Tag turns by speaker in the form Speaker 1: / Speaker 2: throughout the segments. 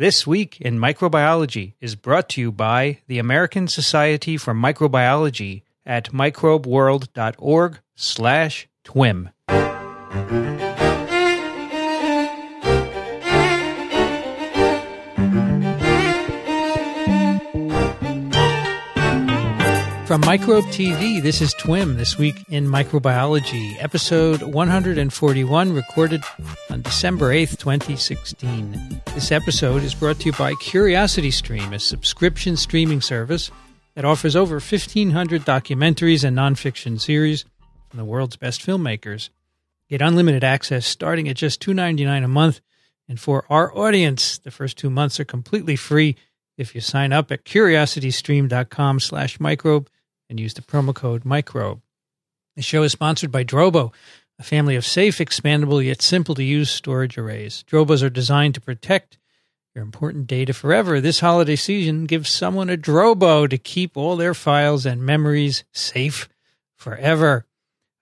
Speaker 1: This Week in Microbiology is brought to you by the American Society for Microbiology at microbeworld.org slash TWIM. From Microbe TV, this is TWIM, This Week in Microbiology, episode 141, recorded on December 8th, 2016. This episode is brought to you by CuriosityStream, a subscription streaming service that offers over 1,500 documentaries and nonfiction series from the world's best filmmakers. Get unlimited access starting at just $2.99 a month. And for our audience, the first two months are completely free if you sign up at curiositystream.com slash microbe and use the promo code microbe. The show is sponsored by Drobo, a family of safe, expandable, yet simple to use storage arrays. Drobos are designed to protect your important data forever. This holiday season, give someone a Drobo to keep all their files and memories safe forever.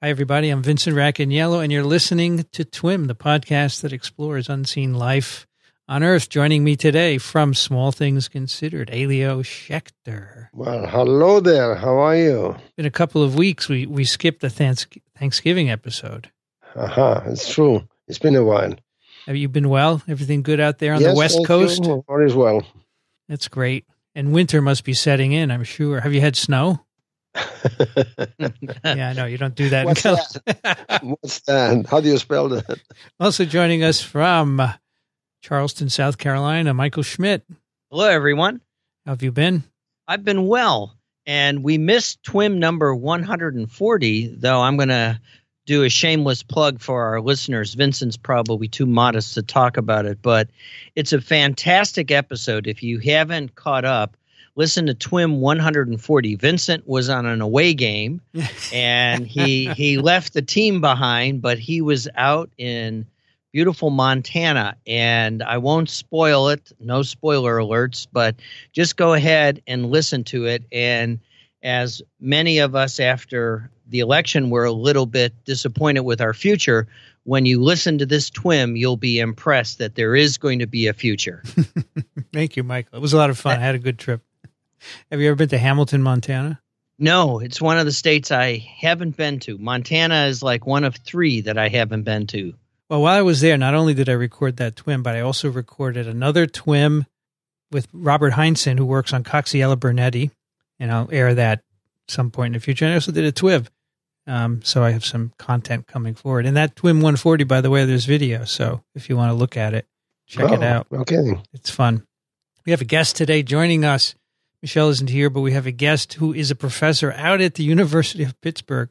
Speaker 1: Hi, everybody. I'm Vincent Racaniello, and you're listening to TWIM, the podcast that explores unseen life on Earth. Joining me today from Small Things Considered, Elio Schechter.
Speaker 2: Well, hello there. How are you?
Speaker 1: Been a couple of weeks. We we skipped the Thanksgiving episode.
Speaker 2: Aha, it's true. It's been a while.
Speaker 1: Have you been well? Everything good out there on
Speaker 2: yes,
Speaker 1: the West Coast?
Speaker 2: You. All is well.
Speaker 1: That's great. And winter must be setting in, I'm sure. Have you had snow? yeah, no, you don't do that.
Speaker 2: What's that? What's that? How do you spell that?
Speaker 1: Also joining us from Charleston, South Carolina, Michael Schmidt.
Speaker 3: Hello, everyone.
Speaker 1: How have you been?
Speaker 3: I've been well, and we missed TWIM number 140, though I'm going to do a shameless plug for our listeners. Vincent's probably too modest to talk about it, but it's a fantastic episode. If you haven't caught up, listen to TWIM 140. Vincent was on an away game, and he he left the team behind, but he was out in beautiful Montana. And I won't spoil it, no spoiler alerts, but just go ahead and listen to it. And as many of us after the election were a little bit disappointed with our future, when you listen to this TWIM, you'll be impressed that there is going to be a future.
Speaker 1: Thank you, Michael. It was a lot of fun. I had a good trip. Have you ever been to Hamilton, Montana?
Speaker 3: No, it's one of the states I haven't been to. Montana is like one of three that I haven't been to.
Speaker 1: Well, while I was there, not only did I record that TWIM, but I also recorded another TWIM with Robert Heinsohn, who works on Coxiella burnetii, and I'll air that some point in the future. And I also did a TWIV, um, so I have some content coming forward. And that TWIM 140, by the way, there's video, so if you want to look at it, check
Speaker 2: oh,
Speaker 1: it out.
Speaker 2: Okay,
Speaker 1: it's fun. We have a guest today joining us. Michelle isn't here, but we have a guest who is a professor out at the University of Pittsburgh,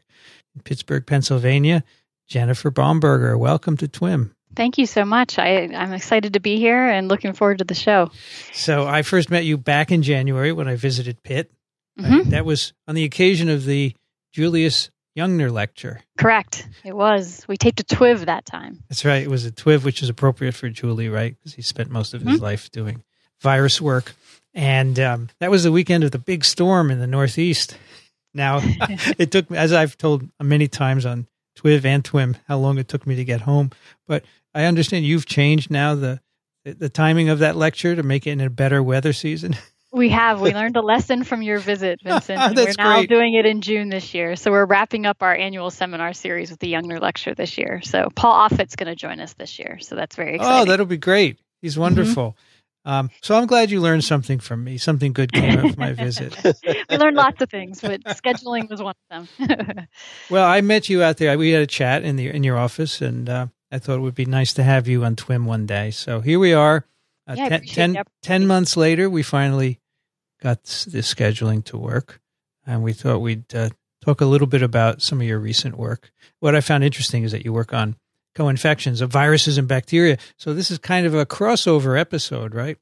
Speaker 1: in Pittsburgh, Pennsylvania. Jennifer Baumberger, welcome to TWIM.
Speaker 4: Thank you so much. I, I'm excited to be here and looking forward to the show.
Speaker 1: So, I first met you back in January when I visited Pitt. Mm-hmm. that was on the occasion of the Julius Jungner lecture.
Speaker 4: Correct. It was. We taped a TWIV that time.
Speaker 1: That's right. It was a TWIV, which is appropriate for Julie, right? Because he spent most of his mm-hmm. life doing virus work. And um, that was the weekend of the big storm in the Northeast. Now, it took me, as I've told many times on Twiv and Twim how long it took me to get home. But I understand you've changed now the the timing of that lecture to make it in a better weather season.
Speaker 4: We have. We learned a lesson from your visit, Vincent. we're now
Speaker 1: great.
Speaker 4: doing it in June this year. So we're wrapping up our annual seminar series with the Jungner lecture this year. So Paul Offit's going to join us this year. So that's very exciting.
Speaker 1: Oh, that'll be great. He's mm-hmm. wonderful. Mm-hmm. Um, so I'm glad you learned something from me. Something good came of my visit.
Speaker 4: we learned lots of things, but scheduling was one of them.
Speaker 1: well, I met you out there. We had a chat in the in your office, and uh, I thought it would be nice to have you on TWIM one day. So here we are.
Speaker 4: Uh, yeah, ten,
Speaker 1: ten, ten months later, we finally got the scheduling to work, and we thought we'd uh, talk a little bit about some of your recent work. What I found interesting is that you work on co-infections of viruses and bacteria. So this is kind of a crossover episode, right?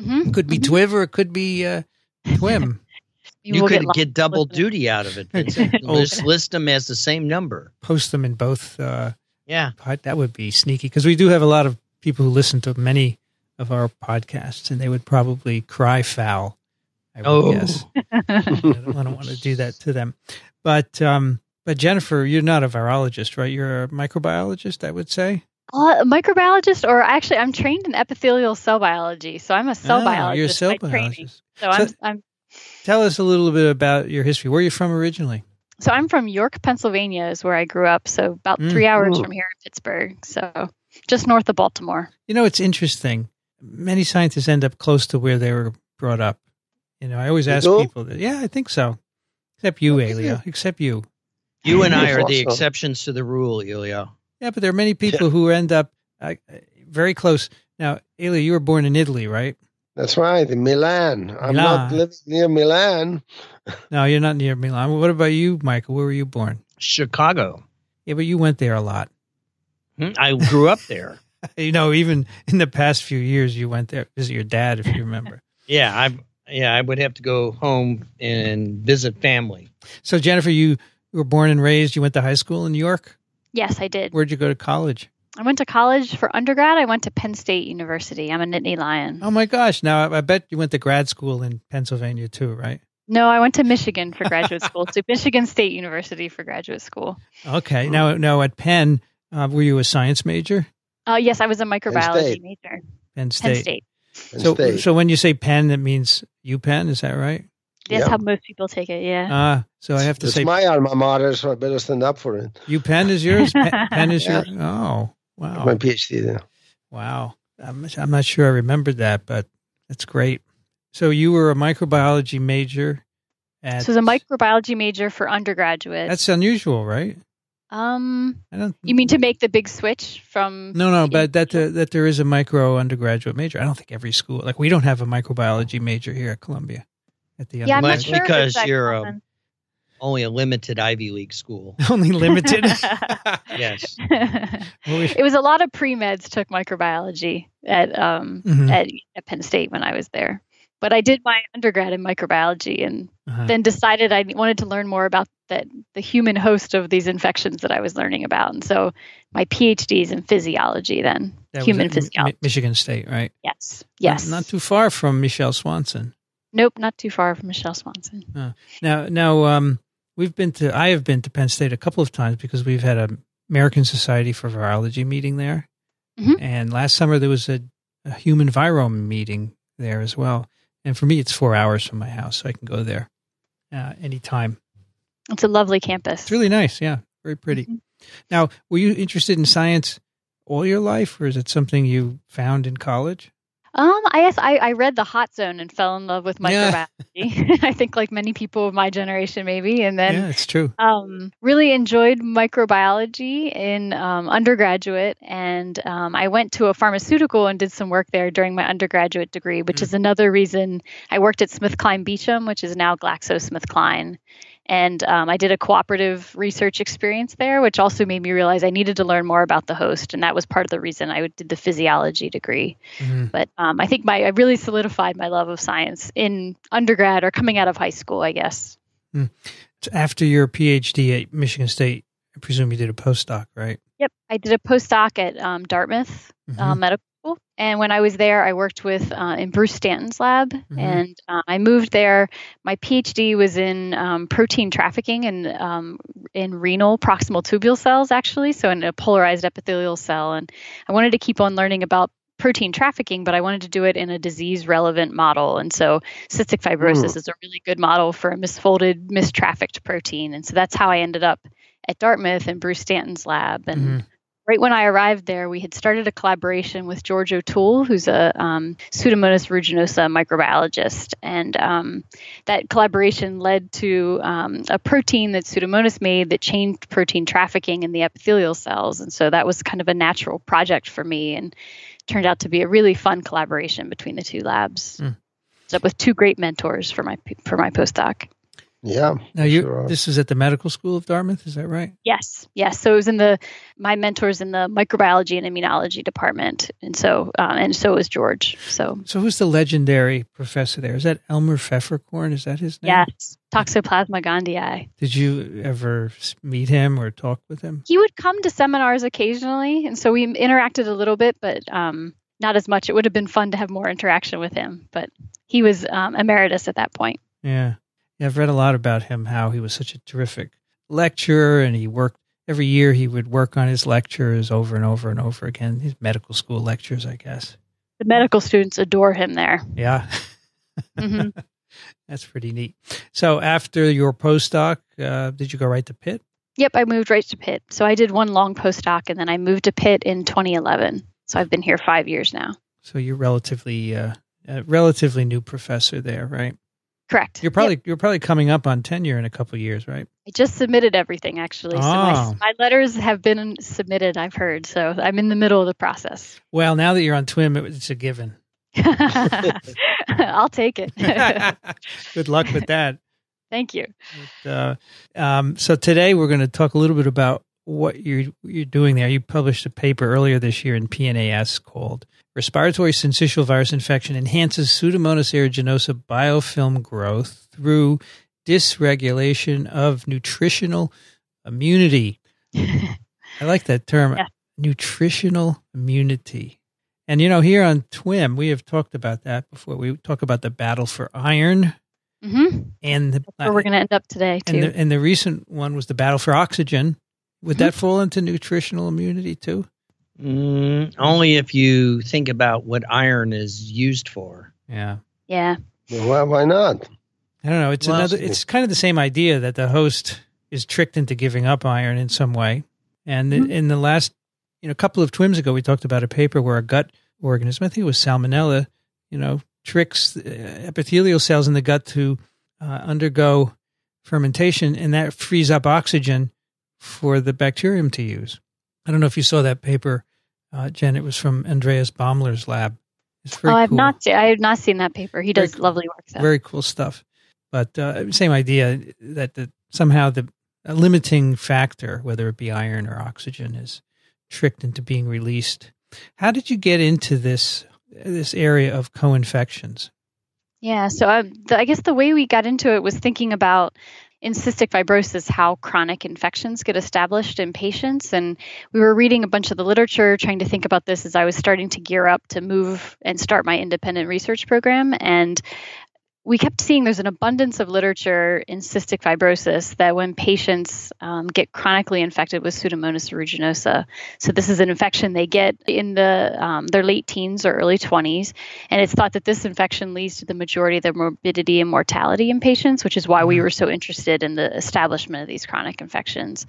Speaker 4: Mm-hmm.
Speaker 1: Could be
Speaker 4: mm-hmm.
Speaker 1: TWIV or it could be uh, TWIM.
Speaker 3: you, you could get, get double duty out of it. oh. Just list them as the same number.
Speaker 1: Post them in both. Uh,
Speaker 3: yeah,
Speaker 1: pod, that would be sneaky because we do have a lot of people who listen to many of our podcasts, and they would probably cry foul. I oh. guess. I don't, I don't want to do that to them, but um, but Jennifer, you're not a virologist, right? You're a microbiologist, I would say.
Speaker 4: Uh, microbiologist, or actually, I'm trained in epithelial cell biology, so I'm a cell
Speaker 1: Ah,
Speaker 4: biologist.
Speaker 1: You're a cell
Speaker 4: by training.
Speaker 1: biologist.
Speaker 4: So I'm,
Speaker 1: So-
Speaker 4: I'm
Speaker 1: Tell us a little bit about your history. Where are you from originally?
Speaker 4: so I'm from York, Pennsylvania, is where I grew up. So about
Speaker 1: Mm.
Speaker 4: three hours
Speaker 2: Ooh.
Speaker 4: from here in Pittsburgh. So just north of Baltimore.
Speaker 1: You know, it's interesting. Many scientists end up close to where they were brought up. You know, I always ask people that. Yeah, I think so. Except you,
Speaker 2: Okay.
Speaker 1: Elio. Except you.
Speaker 3: You and I are the exceptions to the rule, Elio.
Speaker 1: Yeah, but there are many people who end up uh, very close. Now, Elio, you were born in Italy, right?
Speaker 2: That's right, in Milan. I'm not living near Milan.
Speaker 1: No, you're not near Milan. What about you, Michael? Where were you born?
Speaker 3: Chicago.
Speaker 1: Yeah, but you went there a lot.
Speaker 3: Hmm, I grew up there.
Speaker 1: You know, even in the past few years, you went there visit your dad, if you remember.
Speaker 3: Yeah, I yeah, I would have to go home and visit family.
Speaker 1: so, Jennifer, you were born and raised. You went to high school in New York.
Speaker 4: Yes, I did.
Speaker 1: Where'd you go to college?
Speaker 4: I went to college for undergrad. I went to Penn State University. I'm a Nittany Lion.
Speaker 1: Oh my gosh! Now I, I bet you went to grad school in Pennsylvania too, right?
Speaker 4: No, I went to Michigan for graduate school. to Michigan State University for graduate school.
Speaker 1: Okay. Now, now at Penn, uh, were you a science major?
Speaker 4: Uh, yes, I was a microbiology
Speaker 2: State.
Speaker 4: major.
Speaker 1: Penn
Speaker 4: Penn
Speaker 1: State.
Speaker 4: State.
Speaker 2: and
Speaker 1: So,
Speaker 2: stayed.
Speaker 1: so when you say Penn, that means UPenn. Is that right?
Speaker 4: That's
Speaker 2: Yeah.
Speaker 4: how most people take it. Yeah.
Speaker 1: Ah, so I have to
Speaker 2: it's
Speaker 1: say
Speaker 2: my alma mater, so I better stand up for it.
Speaker 1: UPenn is yours. Penn, Penn is
Speaker 2: Yeah.
Speaker 1: your. Oh, wow.
Speaker 2: My PhD there.
Speaker 1: wow. I'm, I'm not sure I remembered that, but that's great. So you were a microbiology major. At,
Speaker 4: so I was a microbiology major for undergraduate.
Speaker 1: That's unusual, right?
Speaker 4: um,
Speaker 1: I don't.
Speaker 4: you mean to make the big switch from?
Speaker 1: No, no, but that uh, that there is a micro undergraduate major. I don't think every school like we don't have a microbiology major here at Columbia. At the
Speaker 4: Yeah, I'm
Speaker 3: Well,
Speaker 4: not
Speaker 3: that's
Speaker 4: sure.
Speaker 3: because
Speaker 4: it's
Speaker 3: you're um, a- Only a limited Ivy League school.
Speaker 1: only limited.
Speaker 3: yes.
Speaker 4: It was a lot of pre meds took microbiology at um
Speaker 1: Mhm.
Speaker 4: at, at Penn State when I was there. But I did my undergrad in microbiology and
Speaker 1: Uh-huh.
Speaker 4: then decided I wanted to learn more about that the human host of these infections that I was learning about. And so my PhD is in physiology then.
Speaker 1: That
Speaker 4: human
Speaker 1: at Mi-
Speaker 4: physiology.
Speaker 1: Michigan State, right?
Speaker 4: Yes. Yes.
Speaker 1: Not, not too far from Michelle Swanson.
Speaker 4: Nope, not too far from Michelle Swanson.
Speaker 1: Now, now, um, we've been to. I have been to Penn State a couple of times because we've had a American Society for Virology meeting there,
Speaker 4: Mhm.
Speaker 1: and last summer there was a, a human virome meeting there as well. And for me, it's four hours from my house, so I can go there uh, anytime.
Speaker 4: It's a lovely campus.
Speaker 1: It's really nice. Yeah, very pretty.
Speaker 4: Mhm.
Speaker 1: Now, were you interested in science all your life, or is it something you found in college?
Speaker 4: Um, I guess I, I read The Hot Zone and fell in love with
Speaker 1: Yeah.
Speaker 4: microbiology. I think like many people of my generation, maybe. And then
Speaker 1: yeah, it's true.
Speaker 4: um, really enjoyed microbiology in um, undergraduate, and um, I went to a pharmaceutical and did some work there during my undergraduate degree, which
Speaker 1: Mm.
Speaker 4: is another reason I worked at SmithKline Beecham, which is now GlaxoSmithKline. And um, I did a cooperative research experience there, which also made me realize I needed to learn more about the host, and that was part of the reason I did the physiology degree.
Speaker 1: Mhm.
Speaker 4: But um, I think my I really solidified my love of science in undergrad or coming out of high school, I guess.
Speaker 1: So After your PhD at Michigan State, I presume you did a postdoc, right?
Speaker 4: Yep, I did a postdoc at um, Dartmouth
Speaker 1: Mhm.
Speaker 4: uh, Medical School, and when I was there, I worked with uh, in Bruce Stanton's lab,
Speaker 1: Mhm.
Speaker 4: and uh, I moved there. My PhD was in um, protein trafficking and um, in renal proximal tubule cells, actually, so in a polarized epithelial cell, and I wanted to keep on learning about protein trafficking, but I wanted to do it in a disease relevant model. And so cystic fibrosis is a really good model for a misfolded, mistrafficked protein. And so that's how I ended up at Dartmouth in Bruce Stanton's lab. And
Speaker 1: Mhm.
Speaker 4: Right when I arrived there, we had started a collaboration with George O'Toole, who's a um, Pseudomonas ruginosa microbiologist. And um, that collaboration led to um, a protein that Pseudomonas made that changed protein trafficking in the epithelial cells. And so that was kind of a natural project for me and turned out to be a really fun collaboration between the two labs. So with two great mentors for my for my postdoc.
Speaker 2: Yeah.
Speaker 1: Now you
Speaker 2: Sure.
Speaker 1: this is at the medical school of Dartmouth, is that right?
Speaker 4: Yes, yes. So it was in the my mentors in the microbiology and immunology department, and so uh, and so was George. So
Speaker 1: So who's the legendary professor there? Is that Elmer Pfefferkorn? Is that his name?
Speaker 4: yes, Toxoplasma gondii.
Speaker 1: Did you ever meet him or talk with him?
Speaker 4: He would come to seminars occasionally, and so we interacted a little bit, but um, not as much. It would have been fun to have more interaction with him, but he was um, emeritus at that point.
Speaker 1: Yeah. Yeah, I've read a lot about him, how he was such a terrific lecturer and he worked every year he would work on his lectures over and over and over again. His medical school lectures, I guess.
Speaker 4: The medical students adore him there.
Speaker 1: Yeah.
Speaker 4: hmm
Speaker 1: That's pretty neat. So after your postdoc, uh, did you go right to Pitt?
Speaker 4: Yep, I moved right to Pitt. So I did one long postdoc and then I moved to Pitt in 2011. So I've been here five years now.
Speaker 1: So you're relatively uh, a relatively new professor there, right?
Speaker 4: Correct.
Speaker 1: You're probably you're probably coming up on tenure in a couple of years, right?
Speaker 4: I just submitted everything actually. So my,
Speaker 1: Oh.
Speaker 4: my letters have been submitted, I've heard. So I'm in the middle of the process.
Speaker 1: Well, now that you're on TWIM, it's a given.
Speaker 4: I'll take it.
Speaker 1: Good luck with that.
Speaker 4: Thank you.
Speaker 1: Uh, um, so today we're going to talk a little bit about what you're you're doing there. You published a paper earlier this year in PNAS called "Respiratory Syncytial Virus Infection Enhances Pseudomonas aeruginosa Biofilm Growth Through Dysregulation of Nutritional Immunity." I like that term,
Speaker 4: Yeah.
Speaker 1: nutritional immunity. And you know, here on TWIM, we have talked about that before. We talk about the battle for iron
Speaker 4: hmm
Speaker 1: and the,
Speaker 4: Where we're going to end up today, too.
Speaker 1: and the, and the recent one was the battle for oxygen. Would
Speaker 4: Mm-hmm.
Speaker 1: that fall into nutritional immunity too?
Speaker 3: Mm, only if you think about what iron is used for.
Speaker 1: Yeah.
Speaker 4: yeah.
Speaker 2: Well, why not?
Speaker 1: I don't know. It's
Speaker 3: Well-
Speaker 1: another. It's kind of the same idea that the host is tricked into giving up iron in some way. And
Speaker 4: Mhm.
Speaker 1: in the last, you know, a couple of twims ago, we talked about a paper where a gut organism, I think it was salmonella, you know, tricks uh, epithelial cells in the gut to uh, undergo fermentation, and that frees up oxygen for the bacterium to use. I don't know if you saw that paper, uh, Jen. It was from Andreas Baumler's lab. It's very
Speaker 4: oh, I've
Speaker 1: cool.
Speaker 4: not. se- I have not seen that paper. He
Speaker 1: Very
Speaker 4: does
Speaker 1: cool.
Speaker 4: lovely work. Though.
Speaker 1: Very cool stuff. But uh, same idea that the, somehow the a limiting factor, whether it be iron or oxygen, is tricked into being released. How did you get into this this area of co-infections?
Speaker 4: Yeah. So um, the, I guess the way we got into it was thinking about in cystic fibrosis how chronic infections get established in patients. And we were reading a bunch of the literature, trying to think about this as I was starting to gear up to move and start my independent research program. And we kept seeing there's an abundance of literature in cystic fibrosis that when patients um, get chronically infected with Pseudomonas aeruginosa, so this is an infection they get in the um, their late teens or early 20s, and it's thought that this infection leads to the majority of the morbidity and mortality in patients, which is why we were so interested in the establishment of these chronic infections.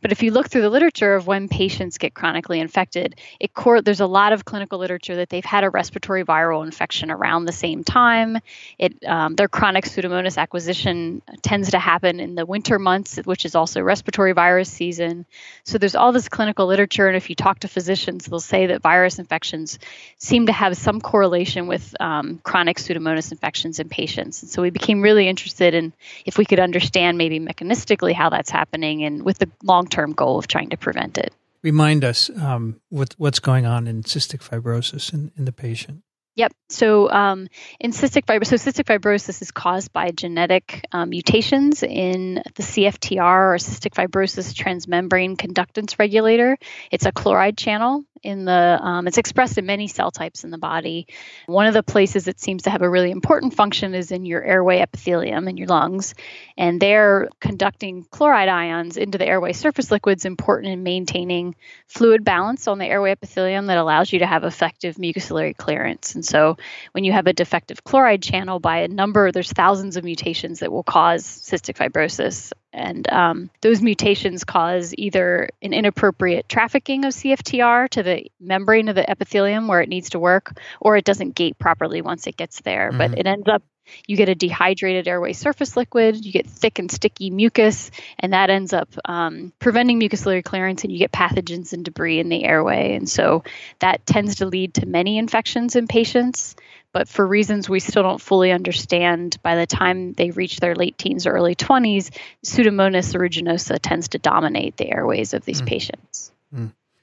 Speaker 4: But if you look through the literature of when patients get chronically infected, it cor- there's a lot of clinical literature that they've had a respiratory viral infection around the same time. It um, their chronic Pseudomonas acquisition tends to happen in the winter months, which is also respiratory virus season. So there's all this clinical literature, and if you talk to physicians, they'll say that virus infections seem to have some correlation with um, chronic Pseudomonas infections in patients. And so we became really interested in if we could understand maybe mechanistically how that's happening, and with the long-term goal of trying to prevent it.
Speaker 1: Remind us um, what what's going on in cystic fibrosis in, in the patient.
Speaker 4: Yep. So um, in cystic fibrosis, so cystic fibrosis is caused by genetic um, mutations in the CFTR or cystic fibrosis transmembrane conductance regulator. It's a chloride channel in the. Um, it's expressed in many cell types in the body. One of the places it seems to have a really important function is in your airway epithelium in your lungs, and they're conducting chloride ions into the airway surface liquids, important in maintaining fluid balance on the airway epithelium that allows you to have effective mucociliary clearance. And so, when you have a defective chloride channel by a number, there's thousands of mutations that will cause cystic fibrosis. And um, those mutations cause either an inappropriate trafficking of CFTR to the membrane of the epithelium where it needs to work, or it doesn't gate properly once it gets there. But
Speaker 1: Mhm.
Speaker 4: it ends up you get a dehydrated airway surface liquid, you get thick and sticky mucus, and that ends up um, preventing mucociliary clearance, and you get pathogens and debris in the airway. And so that tends to lead to many infections in patients. But for reasons we still don't fully understand, by the time they reach their late teens or early 20s, Pseudomonas aeruginosa tends to dominate the airways of these
Speaker 1: Mm.
Speaker 4: patients.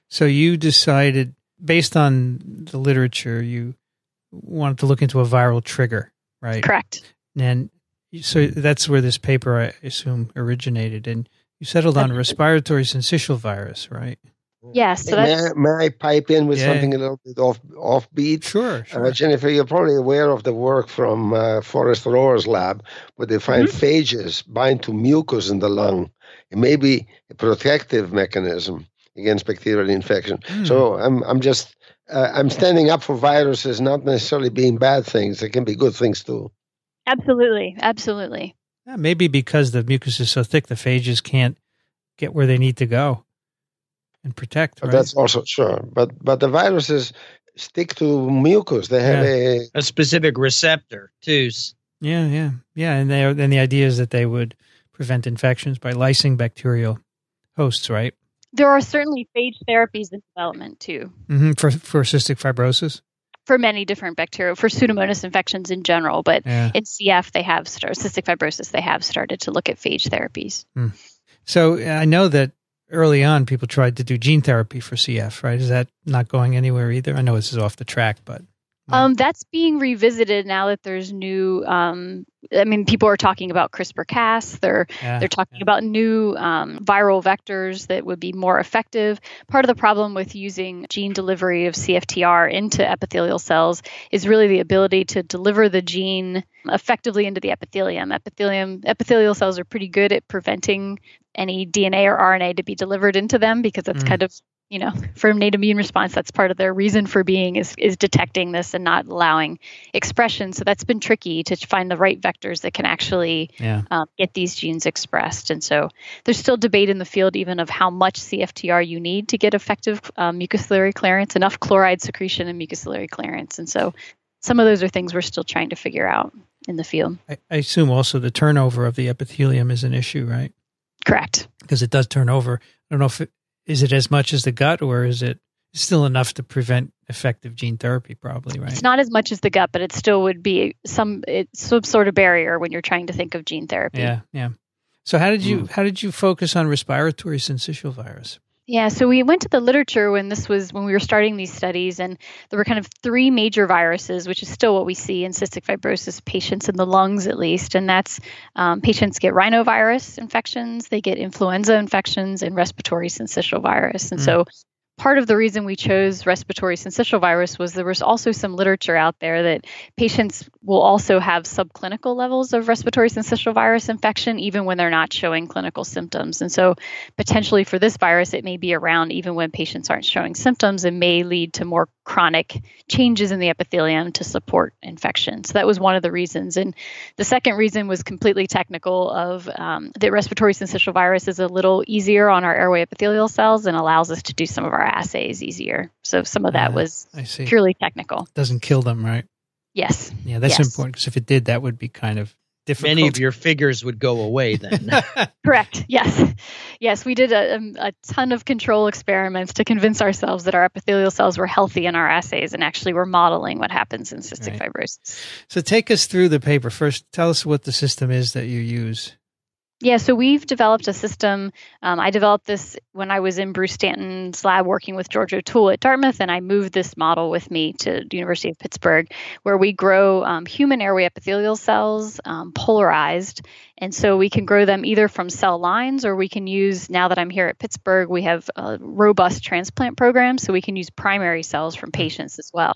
Speaker 1: So you decided, based on the literature, you wanted to look into a viral trigger, right?
Speaker 4: Correct.
Speaker 1: And so that's where this paper, I assume, originated. And you settled on respiratory syncytial virus, right?
Speaker 4: Yeah, so
Speaker 2: may, I, may I pipe in with
Speaker 1: Yeah.
Speaker 2: something a little bit off offbeat?
Speaker 1: Sure,
Speaker 2: Uh. Jennifer, you're probably aware of the work from uh, Forrest Rohr's lab, where they find phages bind to mucus in the lung it may be a protective mechanism against bacterial infection.
Speaker 1: Mm.
Speaker 2: So I'm I'm just uh, I'm standing up for viruses, not necessarily being bad things. They can be good things too.
Speaker 4: Absolutely, absolutely.
Speaker 1: Yeah, maybe because the mucus is so thick, the phages can't get where they need to go and protect.
Speaker 2: But
Speaker 1: Right?
Speaker 2: That's also sure. But but the viruses stick to mucus. They have a
Speaker 3: A specific receptor too.
Speaker 1: Yeah, yeah, yeah. And they and the idea is that they would prevent infections by lysing bacterial hosts, right?
Speaker 4: There are certainly phage therapies in development too
Speaker 1: hmm For for cystic fibrosis.
Speaker 4: for many different bacteria, for Pseudomonas infections in general. But
Speaker 1: Yeah.
Speaker 4: in CF, they have started, cystic fibrosis, they have started to look at phage therapies.
Speaker 1: So I know that early on people tried to do gene therapy for CF, right? Is that not going anywhere either? I know this is off the track, but Yeah.
Speaker 4: Um, that's being revisited now that there's new. Um, I mean, people are talking about CRISPR-Cas. They're
Speaker 1: yeah,
Speaker 4: they're talking about new um, viral vectors that would be more effective. Part of the problem with using gene delivery of CFTR into epithelial cells is really the ability to deliver the gene effectively into the epithelium. Epithelium epithelial cells are pretty good at preventing any DNA or RNA to be delivered into them because that's
Speaker 1: Mm.
Speaker 4: kind of you know for innate immune response that's part of their reason for being is is detecting this and not allowing expression so that's been tricky to find the right vectors that can actually
Speaker 1: yeah.
Speaker 4: um, get these genes expressed. And so there's still debate in the field even of how much CFTR you need to get effective um, mucociliary clearance, enough chloride secretion and mucociliary clearance. And so some of those are things we're still trying to figure out in the field.
Speaker 1: I, I assume also the turnover of the epithelium is an issue, right?
Speaker 4: Correct.
Speaker 1: Because it does turn over. I don't know if it, is it as much as the gut or is it still enough to prevent effective gene therapy? Probably, right?
Speaker 4: It's not as much as the gut, but it still would be some it's some sort of barrier when you're trying to think of gene therapy.
Speaker 1: Yeah, yeah. So how did you
Speaker 2: Mm.
Speaker 1: how did you focus on respiratory syncytial virus?
Speaker 4: Yeah, so we went to the literature when this was when we were starting these studies, and there were kind of three major viruses, which is still what we see in cystic fibrosis patients in the lungs, at least, and that's um, patients get rhinovirus infections, they get influenza infections, and respiratory syncytial virus. And
Speaker 1: Mm.
Speaker 4: so, part of the reason we chose respiratory syncytial virus was there was also some literature out there that patients will also have subclinical levels of respiratory syncytial virus infection even when they're not showing clinical symptoms. And so potentially for this virus, it may be around even when patients aren't showing symptoms and may lead to more chronic changes in the epithelium to support infection. So that was one of the reasons. And the second reason was completely technical of um, that respiratory syncytial virus is a little easier on our airway epithelial cells and allows us to do some of our assays easier. So some of that
Speaker 1: Ah,
Speaker 4: was
Speaker 1: I see.
Speaker 4: purely technical.
Speaker 1: Doesn't kill them, right?
Speaker 4: Yes.
Speaker 1: Yeah, that's
Speaker 4: Yes.
Speaker 1: important because if it did, that would be kind of difficult.
Speaker 3: Many of your figures would go away then.
Speaker 4: Correct. Yes. Yes, we did a, um, a ton of control experiments to convince ourselves that our epithelial cells were healthy in our assays and actually were modeling what happens in cystic
Speaker 1: Right.
Speaker 4: fibrosis.
Speaker 1: so take us through the paper first. Tell us what the system is that you use.
Speaker 4: Yeah, so we've developed a system. Um, I developed this when I was in Bruce Stanton's lab working with George O'Toole at Dartmouth, and I moved this model with me to the University of Pittsburgh, where we grow um, human airway epithelial cells um, polarized. And so we can grow them either from cell lines or we can use, now that I'm here at Pittsburgh, we have a robust transplant program, so we can use primary cells from patients as well.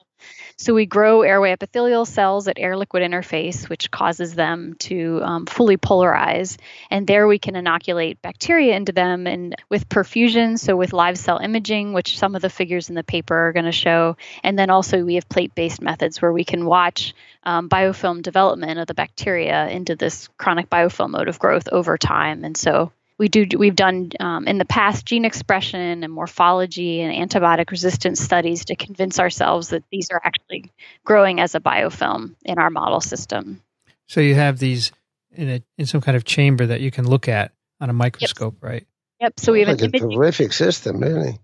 Speaker 4: So we grow airway epithelial cells at air liquid interface, which causes them to um, fully polarize. And there we can inoculate bacteria into them and with perfusion, so with live cell imaging, which some of the figures in the paper are going to show. And then also we have plate based methods where we can watch um, biofilm development of the bacteria into this chronic biofilm mode of growth over time. And so we do we've done um, in the past gene expression and morphology and antibiotic resistance studies to convince ourselves that these are actually growing as a biofilm in our model system.
Speaker 1: So you have these in a in some kind of chamber that you can look at on a microscope, right?
Speaker 4: Yep. So we have
Speaker 2: like
Speaker 4: an
Speaker 2: a terrific system, really.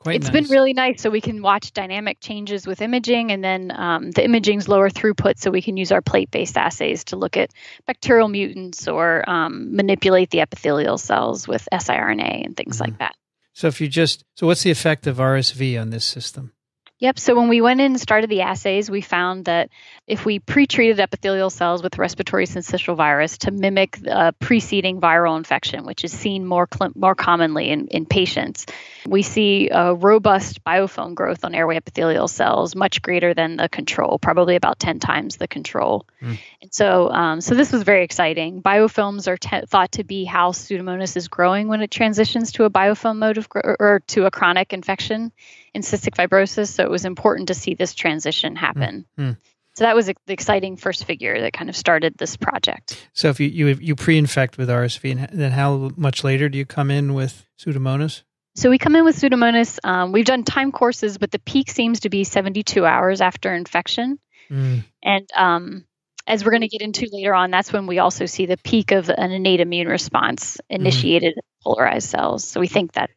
Speaker 1: Quite
Speaker 4: It's
Speaker 1: nice.
Speaker 4: been really nice. So we can watch dynamic changes with imaging, and then um, the imaging's lower throughput, so we can use our plate based assays to look at bacterial mutants or um, manipulate the epithelial cells with siRNA and things
Speaker 1: Mhm.
Speaker 4: like that.
Speaker 1: So if you just so what's the effect of RSV on this system?
Speaker 4: Yep. So when we went in and started the assays, we found that if we pre-treated epithelial cells with respiratory syncytial virus to mimic a preceding viral infection, which is seen more cl- more commonly in, in patients, we see a robust biofilm growth on airway epithelial cells, much greater than the control, probably about 10 times the control. Mm. And so, um, so this was very exciting. Biofilms are te- thought to be how Pseudomonas is growing when it transitions to a biofilm mode of gro- or to a chronic infection in cystic fibrosis. So it was important to see this transition happen. Mm-hmm. So that was the exciting first figure that kind of started this project.
Speaker 1: So if you you, you pre-infect with RSV, and then how much later do you come in with Pseudomonas?
Speaker 4: So we come in with Pseudomonas. Um, we've done time courses, but the peak seems to be 72 hours after infection. Mm. And um, as we're going to get into later on, that's when we also see the peak of an innate immune response initiated mm. polarized cells. So we think that's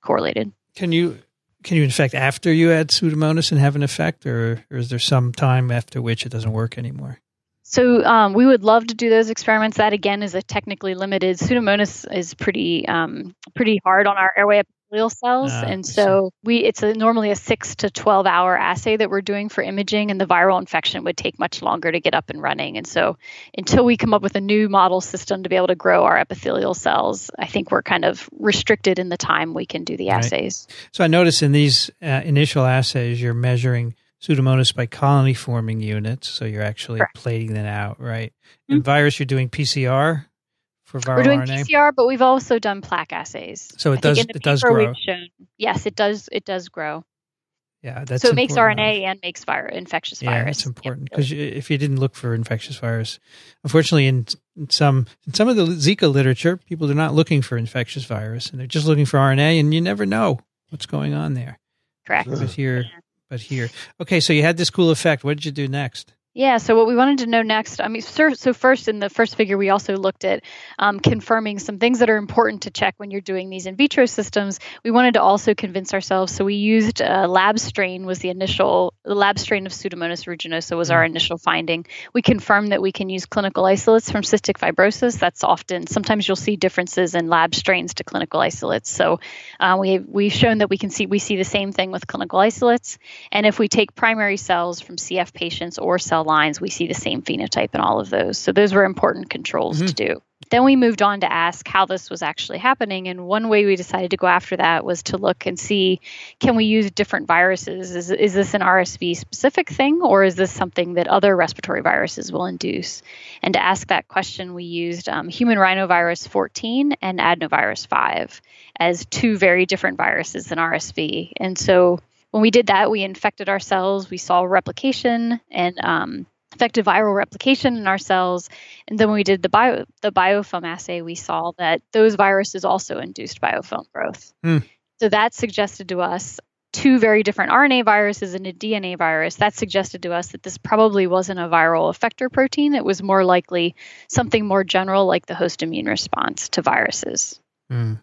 Speaker 4: correlated.
Speaker 1: Can you can you infect after you add Pseudomonas and have an effect, or, or is there some time after which it doesn't work anymore?
Speaker 4: So um, we would love to do those experiments. That again is a technically limited. Pseudomonas is pretty um, pretty hard on our airway glial cells, ah, and so we it's a, normally a six to twelve hour assay that we're doing for imaging, and the viral infection would take much longer to get up and running. And so until we come up with a new model system to be able to grow our epithelial cells, I think we're kind of restricted in the time we can do the right. assays.
Speaker 1: So I notice in these uh, initial assays, you're measuring Pseudomonas by colony forming units, so you're actually Correct. plating them out, right? In mm-hmm. virus, you're doing PCR for viral
Speaker 4: We're doing
Speaker 1: RNA?
Speaker 4: PCR, but we've also done plaque assays.
Speaker 1: So it I does it does grow.
Speaker 4: Shown, yes, it does it does grow.
Speaker 1: Yeah, that's
Speaker 4: so it makes RNA and makes virus, infectious
Speaker 1: yeah,
Speaker 4: virus.
Speaker 1: that's important because yeah. if you didn't look for infectious virus, unfortunately, in, in, some in some of the Zika literature, people are not looking for infectious virus and they're just looking for RNA, and you never know what's going on there.
Speaker 4: Correct.
Speaker 1: But here, but here, okay. So you had this cool effect. What did you do next?
Speaker 4: Yeah, so what we wanted to know next, I mean, so, so first in the first figure, we also looked at um, confirming some things that are important to check when you're doing these in vitro systems. We wanted to also convince ourselves, so we used a lab strain was the initial, the lab strain of Pseudomonas aeruginosa was our mm. initial finding. We confirmed that we can use clinical isolates from cystic fibrosis. That's often, sometimes you'll see differences in lab strains to clinical isolates. So uh, we, we've shown that we can see, we see the same thing with clinical isolates. And if we take primary cells from CF patients or cell lines, we see the same phenotype in all of those. So those were important controls mm-hmm. to do. Then we moved on to ask how this was actually happening. And one way we decided to go after that was to look and see can we use different viruses? Is, is this an RSV specific thing, or is this something that other respiratory viruses will induce? And to ask that question, we used um, human rhinovirus 14 and adenovirus 5 as two very different viruses than RSV. And so when we did that, we infected our cells, we saw replication and um, effective viral replication in our cells. And then when we did the bio the biofilm assay, we saw that those viruses also induced biofilm growth. Mm. So that suggested to us two very different RNA viruses and a DNA virus. That suggested to us that this probably wasn't a viral effector protein. It was more likely something more general like the host immune response to viruses.
Speaker 2: Mm.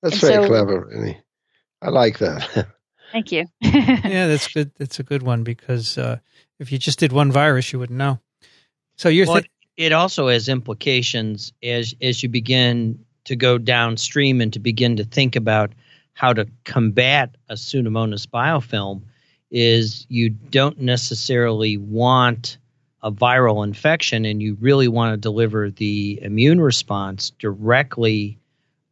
Speaker 2: That's and very so, clever, Annie. I like that.
Speaker 4: Thank you.
Speaker 1: yeah, that's good. That's a good one because uh, if you just did one virus, you wouldn't know. So you're well, th-
Speaker 3: it also has implications as as you begin to go downstream and to begin to think about how to combat a pseudomonas biofilm is you don't necessarily want a viral infection and you really want to deliver the immune response directly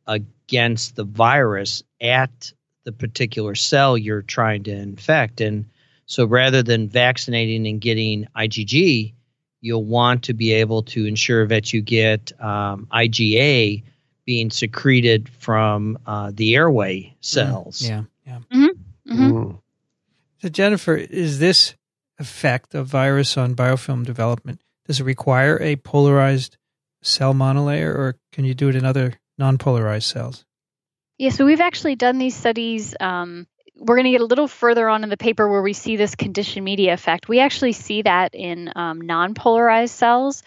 Speaker 3: against the virus at the particular cell you're trying to infect. And so rather than vaccinating and getting IgG, you'll want to be able to ensure that you get um, IgA being secreted from uh, the airway cells.
Speaker 1: Yeah, yeah. Mm-hmm. Mm-hmm. Mm. So, Jennifer, is this effect of virus on biofilm development? Does it require a polarized cell monolayer, or can you do it in other non-polarized cells?
Speaker 4: Yeah, so we've actually done these studies. Um, we're going to get a little further on in the paper where we see this condition media effect. We actually see that in um, non polarized cells,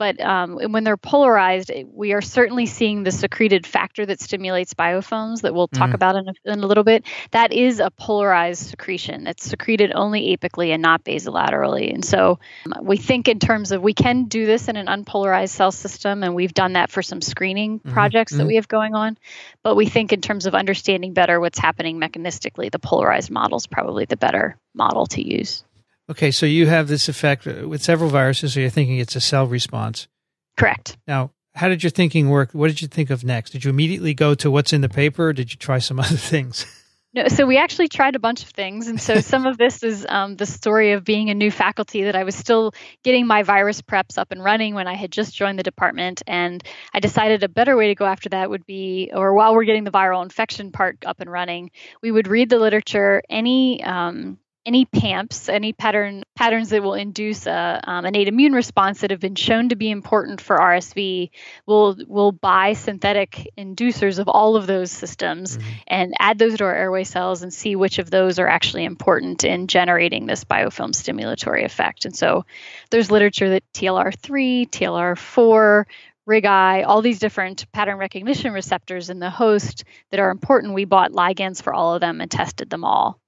Speaker 4: but um, when they're polarized, we are certainly seeing the secreted factor that stimulates biofilms that we'll talk mm. about in a, in a, little bit. That is a polarized secretion that's secreted only apically and not basolaterally. And so um, we think in terms of we can do this in an unpolarized cell system, and we've done that for some screening mm-hmm. projects mm-hmm. that we have going on. But we think in terms of understanding better what's happening mechanistically, the polarized model is probably the better model to use.
Speaker 1: Okay, so you have this effect with several viruses, so you're thinking it's a cell response.
Speaker 4: Correct.
Speaker 1: Now, how did your thinking work? What did you think of next? Did you immediately go to what's in the paper, or did you try some other things?
Speaker 4: No, so we actually tried a bunch of things, and so some of this is um, the story of being a new faculty that I was still getting my virus preps up and running when I had just joined the department, and I decided a better way to go after that would be, or while we're getting the viral infection part up and running, we would read the literature, any um, any PAMPs, any pattern patterns that will induce a um, innate immune response that have been shown to be important for RSV, will will buy synthetic inducers of all of those systems mm-hmm. and add those to our airway cells and see which of those are actually important in generating this biofilm stimulatory effect. And so, there's literature that TLR3, TLR4, RIG-I, all these different pattern recognition receptors in the host that are important. We bought ligands for all of them and tested them all.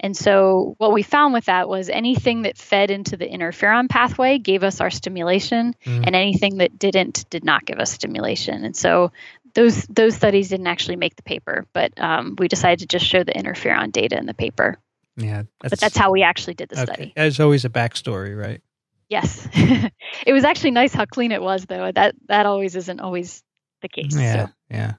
Speaker 4: And so what we found with that was anything that fed into the interferon pathway gave us our stimulation, mm. and anything that didn't did not give us stimulation. And so those those studies didn't actually make the paper, but um, we decided to just show the interferon data in the paper.
Speaker 1: Yeah,
Speaker 4: that's, but that's how we actually did the okay. study.
Speaker 1: There's always a backstory, right?
Speaker 4: Yes, it was actually nice how clean it was, though. That that always isn't always the case.
Speaker 1: Yeah,
Speaker 4: so.
Speaker 1: yeah.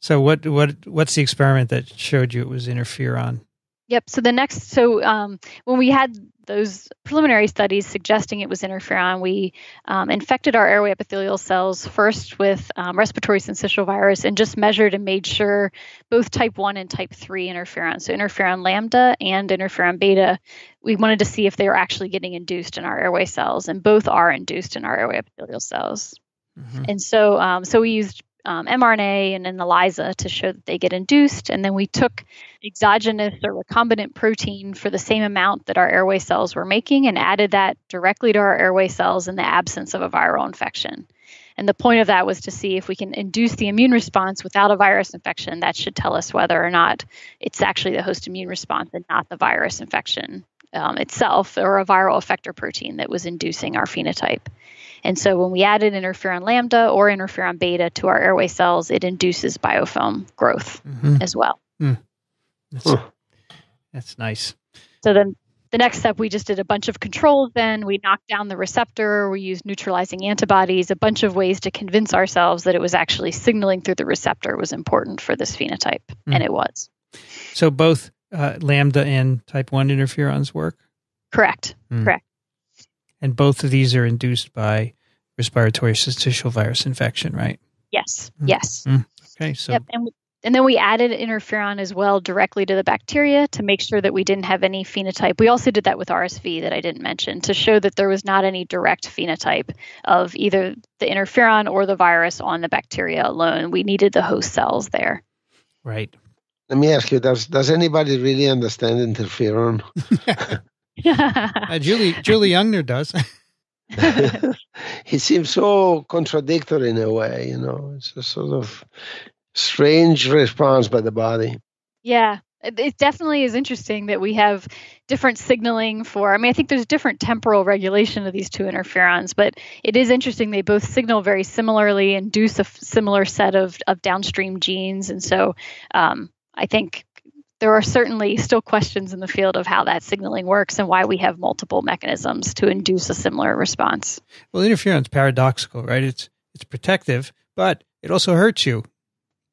Speaker 1: So what what what's the experiment that showed you it was interferon?
Speaker 4: Yep. So the next, so um, when we had those preliminary studies suggesting it was interferon, we um, infected our airway epithelial cells first with um, respiratory syncytial virus and just measured and made sure both type 1 and type 3 interferon, so interferon lambda and interferon beta, we wanted to see if they were actually getting induced in our airway cells, and both are induced in our airway epithelial cells. Mm-hmm. And so, um, so we used um, mRNA and an ELISA to show that they get induced. And then we took exogenous or recombinant protein for the same amount that our airway cells were making and added that directly to our airway cells in the absence of a viral infection. And the point of that was to see if we can induce the immune response without a virus infection. That should tell us whether or not it's actually the host immune response and not the virus infection um, itself or a viral effector protein that was inducing our phenotype. And so when we added interferon lambda or interferon beta to our airway cells, it induces biofilm growth mm-hmm. as well. Mm.
Speaker 1: That's, that's nice.
Speaker 4: So then the next step, we just did a bunch of controls. Then we knocked down the receptor. We used neutralizing antibodies, a bunch of ways to convince ourselves that it was actually signaling through the receptor was important for this phenotype, mm. and it was.
Speaker 1: So both uh, lambda and type 1 interferons work?
Speaker 4: Correct. Mm. Correct.
Speaker 1: And both of these are induced by respiratory syncytial virus infection, right?
Speaker 4: Yes. Mm. Yes.
Speaker 1: Mm. Okay. So.
Speaker 4: Yep. And, and then we added interferon as well directly to the bacteria to make sure that we didn't have any phenotype. We also did that with RSV that I didn't mention to show that there was not any direct phenotype of either the interferon or the virus on the bacteria alone. We needed the host cells there.
Speaker 1: Right.
Speaker 2: Let me ask you: Does does anybody really understand interferon?
Speaker 1: uh, Julie Julie Youngner does.
Speaker 2: he seems so contradictory in a way, you know. It's a sort of strange response by the body.
Speaker 4: Yeah, it definitely is interesting that we have different signaling for i mean i think there's different temporal regulation of these two interferons but it is interesting they both signal very similarly induce a similar set of, of downstream genes and so um, i think there are certainly still questions in the field of how that signaling works and why we have multiple mechanisms to induce a similar response.
Speaker 1: Well, interferon is paradoxical, right? It's it's protective, but it also hurts you.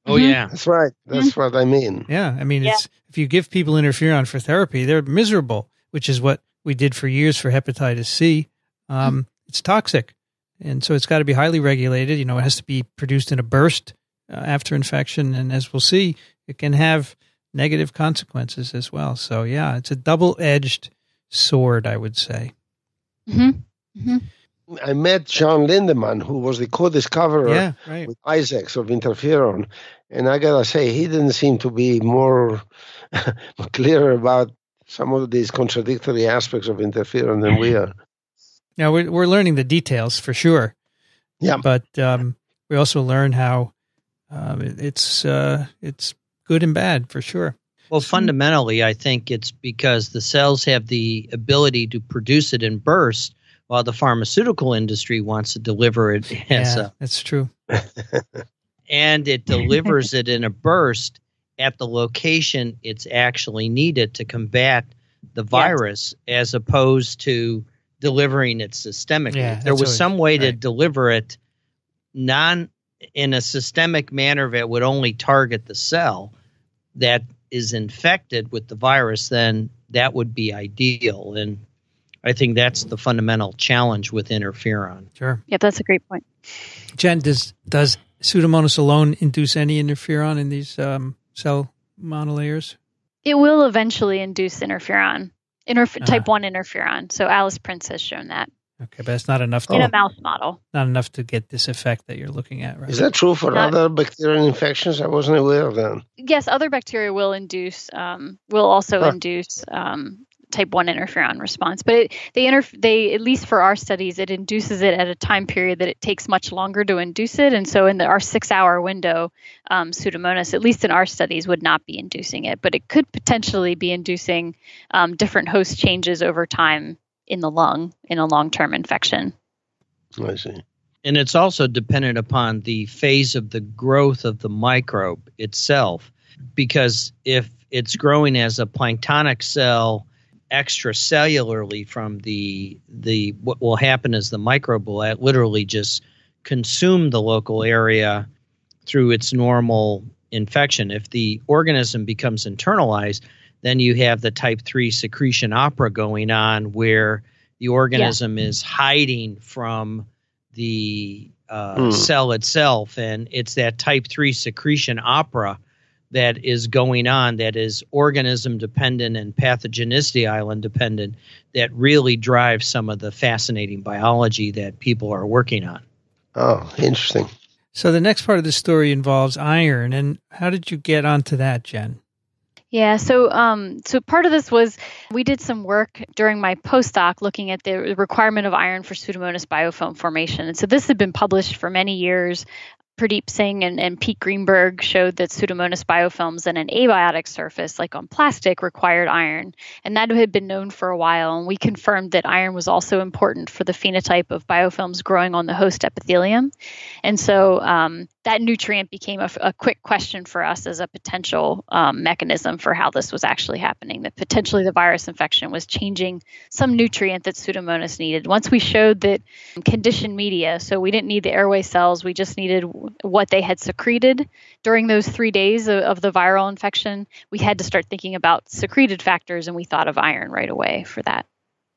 Speaker 3: Oh mm-hmm. yeah,
Speaker 2: that's right. That's mm-hmm. what I mean.
Speaker 1: Yeah, I mean, yeah. it's if you give people interferon for therapy, they're miserable, which is what we did for years for hepatitis C. Um, mm-hmm. It's toxic, and so it's got to be highly regulated. You know, it has to be produced in a burst uh, after infection, and as we'll see, it can have negative consequences as well. So yeah, it's a double-edged sword, I would say.
Speaker 4: Mm-hmm. Mm-hmm.
Speaker 2: I met John Lindeman, who was the co-discoverer
Speaker 1: yeah, right.
Speaker 2: with Isaacs of interferon, and I gotta say he didn't seem to be more clear about some of these contradictory aspects of interferon than we are.
Speaker 1: Now we're we're learning the details for sure.
Speaker 2: Yeah.
Speaker 1: But um, we also learn how um, it's uh, it's good and bad for sure.
Speaker 3: Well, fundamentally, I think it's because the cells have the ability to produce it in bursts, while the pharmaceutical industry wants to deliver it as
Speaker 1: yeah,
Speaker 3: a,
Speaker 1: that's true.
Speaker 3: and it delivers it in a burst at the location it's actually needed to combat the virus, as opposed to delivering it systemically.
Speaker 1: Yeah,
Speaker 3: there was
Speaker 1: always-
Speaker 3: some way to deliver it non in a systemic manner that would only target the cell that is infected with the virus, then that would be ideal. And I think that's the fundamental challenge with interferon.
Speaker 1: Sure.
Speaker 4: Yep, that's a great point.
Speaker 1: Jen, does does Pseudomonas alone induce any interferon in these um, cell monolayers?
Speaker 4: It will eventually induce interferon, interf-
Speaker 1: Uh-huh.
Speaker 4: type 1 interferon. So Alice Prince has shown that
Speaker 1: Okay, but it's not enough. To,
Speaker 4: in a mouse model.
Speaker 1: Not enough to get this effect that you're looking at, right?
Speaker 2: Is that true for
Speaker 4: Not-
Speaker 2: other bacterial infections? I wasn't aware of that.
Speaker 4: Yes, other bacteria will induce, um, will also
Speaker 2: Huh.
Speaker 4: induce um, type 1 interferon response. But it, they, interf- they, at least for our studies, it induces it at a time period that it takes much longer to induce it. And so in the, our six hour window, um, Pseudomonas, at least in our studies, would not be inducing it. But it could potentially be inducing um, different host changes over time in the lung in a long term infection.
Speaker 2: Oh, I see.
Speaker 3: And it's also dependent upon the phase of the growth of the microbe itself. Because if it's growing as a planktonic cell extracellularly from the the what will happen is the microbe will literally just consume the local area through its normal infection. If the organism becomes internalized, then you have the type 3 secretion opera going on where the organism is hiding from the uh,
Speaker 2: Hmm.
Speaker 3: cell itself. And it's that type 3 secretion opera that is going on that is organism dependent and pathogenicity island dependent that really drives some of the fascinating biology that people are working on.
Speaker 2: Oh, interesting.
Speaker 1: So the next part of the story involves iron, and how did you get onto that, Jen?
Speaker 4: Yeah, so um, so part of this was we did some work during my postdoc looking at the requirement of iron for Pseudomonas biofilm formation, and so this had been published for many years. Pradeep Singh and, and Pete Greenberg showed that Pseudomonas biofilms in an abiotic surface, like on plastic, required iron, and that had been known for a while. And we confirmed that iron was also important for the phenotype of biofilms growing on the host epithelium. And so um, that nutrient became a, a quick question for us as a potential um, mechanism for how this was actually happening. That potentially the virus infection was changing some nutrient that Pseudomonas needed. Once we showed that conditioned media, so we didn't need the airway cells, we just needed what they had secreted during those three days of, of the viral infection, we had to start thinking about secreted factors, and we thought of iron right away for that.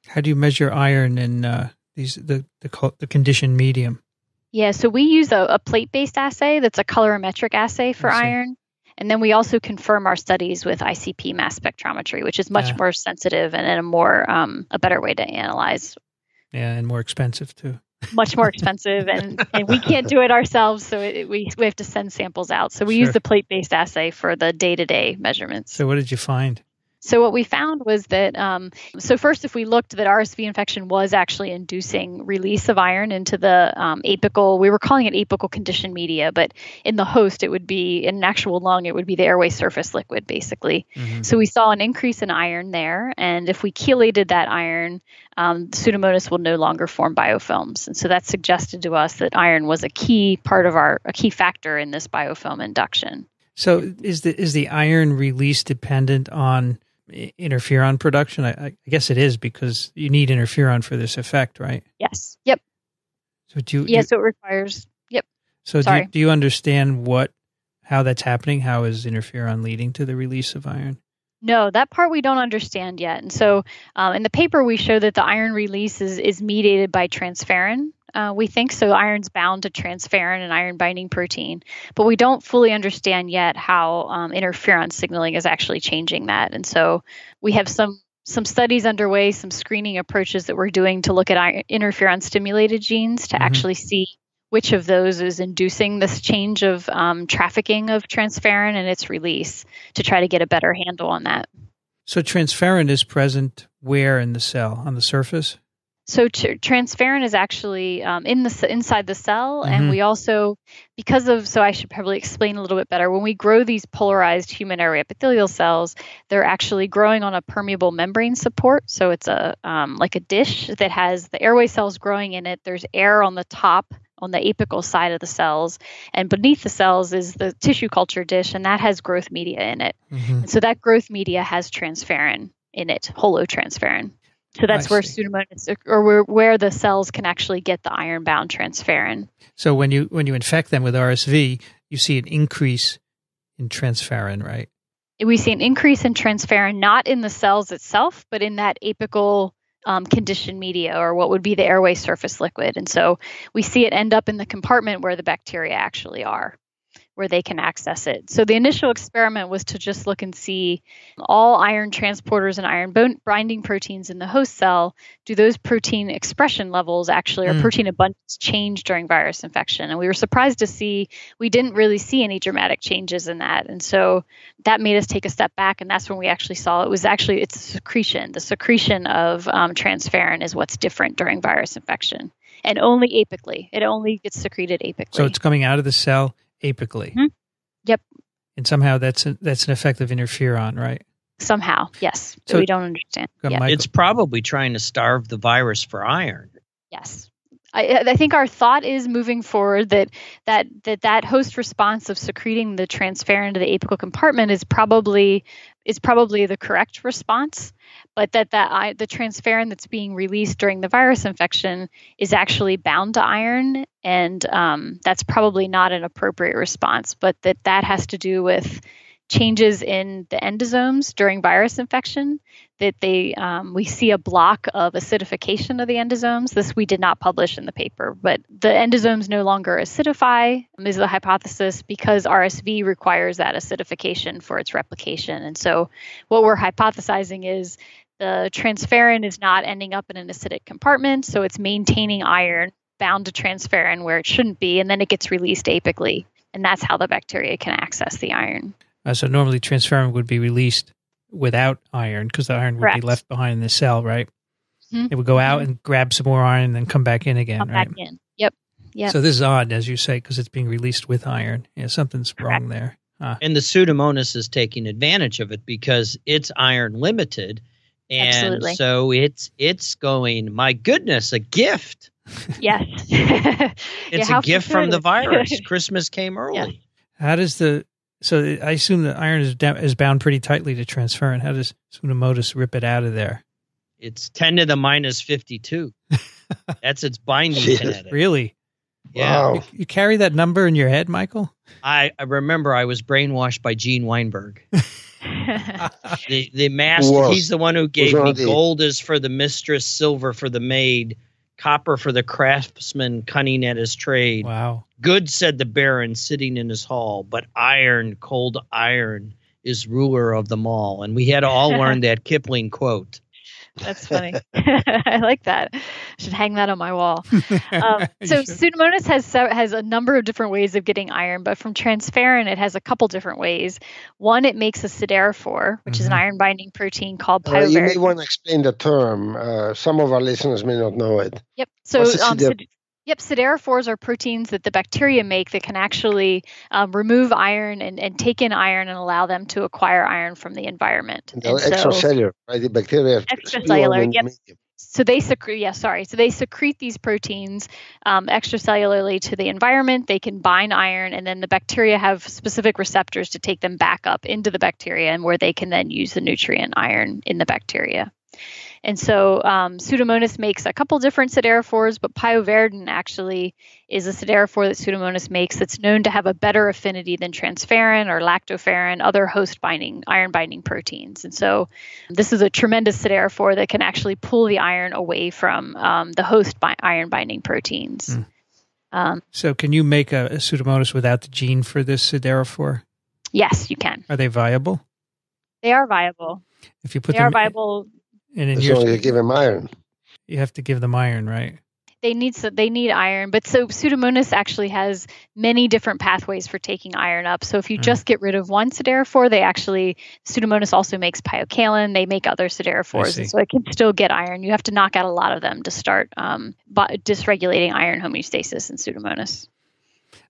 Speaker 1: How do you measure iron in uh, these the the, the conditioned medium?
Speaker 4: Yeah, so we use a, a plate based assay that's a colorimetric assay for iron. And then we also confirm our studies with ICP mass spectrometry, which is much
Speaker 1: Yeah.
Speaker 4: more sensitive and, and a more um, a better way to analyze.
Speaker 1: Yeah, and more expensive too.
Speaker 4: Much more expensive, and, and we can't do it ourselves, so it, we we have to send samples out. So we use the plate based assay for the day to day measurements.
Speaker 1: So what did you find?
Speaker 4: So what we found was that um, so first, if we looked that RSV infection was actually inducing release of iron into the um, apical, we were calling it apical conditioned media, but in the host it would be in an actual lung it would be the airway surface liquid basically.
Speaker 1: Mhm.
Speaker 4: So we saw an increase in iron there, and if we chelated that iron, um, Pseudomonas will no longer form biofilms, and so that suggested to us that iron was a key part of our a key factor in this biofilm induction.
Speaker 1: So is the is the iron release dependent on interferon production? I, I guess it is because you need interferon for this effect, right?
Speaker 4: Yes. Yep.
Speaker 1: So do you,
Speaker 4: Yeah.
Speaker 1: do-
Speaker 4: So it requires. Yep.
Speaker 1: so do you, do you understand what how that's happening? How is interferon leading to the release of iron?
Speaker 4: No, that part we don't understand yet. And so um, in the paper, we show that the iron release is, is mediated by transferrin. Uh, we think so. Iron's bound to transferrin, an iron binding protein, but we don't fully understand yet how um, interferon signaling is actually changing that. And so we have some some studies underway, some screening approaches that we're doing to look at iron, interferon stimulated genes to
Speaker 1: Mhm.
Speaker 4: actually see which of those is inducing this change of um, trafficking of transferrin and its release to try to get a better handle on that.
Speaker 1: So transferrin is present where in the cell on the surface?
Speaker 4: So tr- transferrin is actually um, in the inside the cell, mm-hmm. and we also, because of, so I should probably explain a little bit better. When we grow these polarized human airway epithelial cells, they're actually growing on a permeable membrane support. So it's a um, like a dish that has the airway cells growing in it. There's air on the top on the apical side of the cells, and beneath the cells is the tissue culture dish, and that has growth media in it. Mm-hmm. And so that growth media has transferrin in it, holotransferrin. So that's I where see. pseudomonas or where, where the cells can actually get the iron bound transferrin.
Speaker 1: So when you when you infect them with RSV, you see an increase in transferrin, right?
Speaker 4: We see an increase in transferrin not in the cells itself, but in that apical um, conditioned media or what would be the airway surface liquid. And so we see it end up in the compartment where the bacteria actually are where they can access it. So the initial experiment was to just look and see all iron transporters and iron binding proteins in the host cell. Do those protein expression levels actually, or mm. protein abundance, change during virus infection? And we were surprised to see we didn't really see any dramatic changes in that. And so that made us take a step back, and that's when we actually saw it was actually it's secretion. The secretion of um, transferrin is what's different during virus infection and only apically. It only gets secreted apically.
Speaker 1: So it's coming out of the cell apically. Mm-hmm.
Speaker 4: Yep.
Speaker 1: And somehow that's a, that's an effective interferon, right?
Speaker 4: Somehow, yes. So we don't understand.
Speaker 3: It's probably trying to starve the virus for iron.
Speaker 4: Yes. I, I, think our thought is moving forward that that that that host response of secreting the transferrin to the apical compartment is probably is probably the correct response, but that that I, the transferrin that's being released during the virus infection is actually bound to iron, and um, that's probably not an appropriate response. But that that has to do with changes in the endosomes during virus infection that they um, we see a block of acidification of the endosomes this we did not publish in the paper but the endosomes no longer acidify is the hypothesis because rsv requires that acidification for its replication and so what we're hypothesizing is the transferrin is not ending up in an acidic compartment so it's maintaining iron bound to transferrin where it shouldn't be and then it gets released apically and that's how the bacteria can access the iron
Speaker 1: uh, so normally transferrin would be released without iron because the iron would Correct. be left behind in the cell, right? Mm-hmm. It would go out mm-hmm. and grab some more iron and then come back in again,
Speaker 4: come
Speaker 1: right?
Speaker 4: Back in. Yep. Yeah.
Speaker 1: So this is odd, as you say, because it's being released with iron. Yeah, something's Correct. wrong there.
Speaker 3: Huh. And the Pseudomonas is taking advantage of it because it's iron limited, and Absolutely. so it's it's going. My goodness, a gift.
Speaker 4: Yes.
Speaker 3: it's yeah, a gift from the virus. Christmas came early. Yeah.
Speaker 1: How does the so I assume the iron is is bound pretty tightly to transferrin. How does Pseudomonas rip it out of there?
Speaker 3: It's ten to the minus fifty two. That's its binding kinetic.
Speaker 1: Really?
Speaker 3: Yeah.
Speaker 1: Wow. You, you, carry that number in your head, Michael?
Speaker 3: I, I remember I was brainwashed by Gene Weinberg. the the master. He's the one who gave me gold is for the mistress, silver for the maid, copper for the craftsman cunning at his trade.
Speaker 1: Wow.
Speaker 3: Good, said the baron sitting in his hall, but iron, cold iron, is ruler of them all. And we had to all learn that Kipling quote.
Speaker 4: That's funny. I like that. I should hang that on my wall. Um, so Pseudomonas has has a number of different ways of getting iron, but from transferrin, it has a couple different ways. One, it makes a siderophore, which mm-hmm. is an mm-hmm. iron binding protein called pyoverin. Uh,
Speaker 2: you may want to explain the term. Uh, some of our listeners may not know it.
Speaker 4: Yep. So um, Yep, siderophores are proteins that the bacteria make that can actually um, remove iron and, and take in iron and allow them to acquire iron from the environment.
Speaker 2: And extracellular, so, right? The bacteria
Speaker 4: extracellular. Yep. So they secrete. Yeah, sorry. So they secrete these proteins um, extracellularly to the environment. They can bind iron, and then the bacteria have specific receptors to take them back up into the bacteria, and where they can then use the nutrient iron in the bacteria. And so um, Pseudomonas makes a couple different siderophores, but pyoverdin actually is a siderophore that Pseudomonas makes that's known to have a better affinity than transferrin or lactoferrin, other host binding, iron binding proteins. And so this is a tremendous siderophore that can actually pull the iron away from um, the host bi- iron binding proteins. Mm.
Speaker 1: Um, so can you make a, a, Pseudomonas without the gene for this siderophore?
Speaker 4: Yes, you can.
Speaker 1: Are they viable?
Speaker 4: They are viable.
Speaker 1: If you put
Speaker 4: they
Speaker 1: them,
Speaker 4: are viable
Speaker 2: and in as long as you give them iron.
Speaker 1: You have to give them iron, right?
Speaker 4: they need so they need iron but so pseudomonas actually has many different pathways for taking iron up so if you mm. just get rid of one siderophore they actually pseudomonas also makes piocalin they make other siderophores so it can still get iron you have to knock out a lot of them to start um, dysregulating iron homeostasis in pseudomonas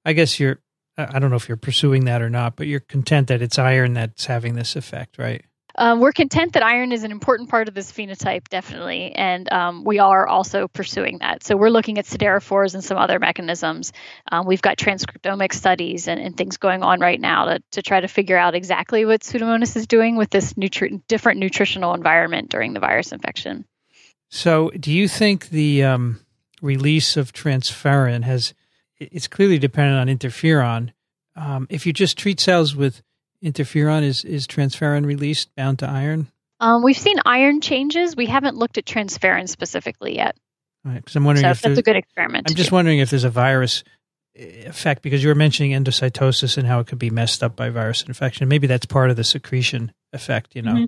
Speaker 1: i guess you're i don't know if you're pursuing that or not but you're content that it's iron that's having this effect right
Speaker 4: um, we're content that iron is an important part of this phenotype, definitely, and um, we are also pursuing that. So we're looking at siderophores and some other mechanisms. Um, we've got transcriptomic studies and, and, things going on right now to, to try to figure out exactly what Pseudomonas is doing with this nutri- different nutritional environment during the virus infection.
Speaker 1: So, do you think the um, release of transferrin has? It's clearly dependent on interferon. Um, if you just treat cells with interferon is is transferrin released bound to iron?
Speaker 4: Um, we've seen iron changes. We haven't looked at transferrin specifically yet.
Speaker 1: Right, because I'm wondering
Speaker 4: so
Speaker 1: if
Speaker 4: that's a good experiment.
Speaker 1: I'm just
Speaker 4: do.
Speaker 1: wondering if there's a virus eh, effect because you were mentioning endocytosis and how it could be messed up by virus infection. Maybe that's part of the secretion effect. You know. Mm-hmm.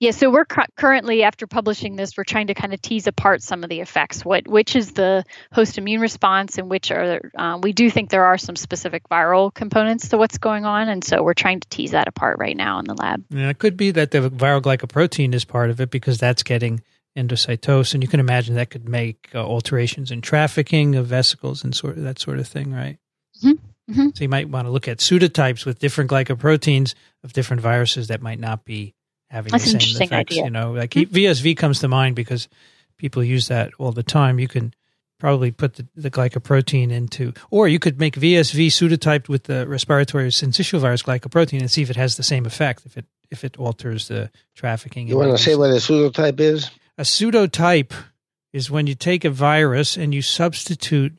Speaker 4: Yeah, so we're cu- currently after publishing this, we're trying to kind of tease apart some of the effects. What which is the host immune response, and which are uh, we do think there are some specific viral components to what's going on, and so we're trying to tease that apart right now in the lab.
Speaker 1: Yeah, it could be that the viral glycoprotein is part of it because that's getting endocytosed, and you can imagine that could make uh, alterations in trafficking of vesicles and sort of that sort of thing, right? Mm-hmm. Mm-hmm. So you might want to look at pseudotypes with different glycoproteins of different viruses that might not be having
Speaker 4: That's
Speaker 1: the same effects.
Speaker 4: Idea.
Speaker 1: You know, like mm-hmm. VSV comes to mind because people use that all the time. You can probably put the, the glycoprotein into, or you could make VSV pseudotyped with the respiratory syncytial virus glycoprotein and see if it has the same effect. If it if it alters the trafficking.
Speaker 2: You want to say what a pseudotype is?
Speaker 1: A pseudotype is when you take a virus and you substitute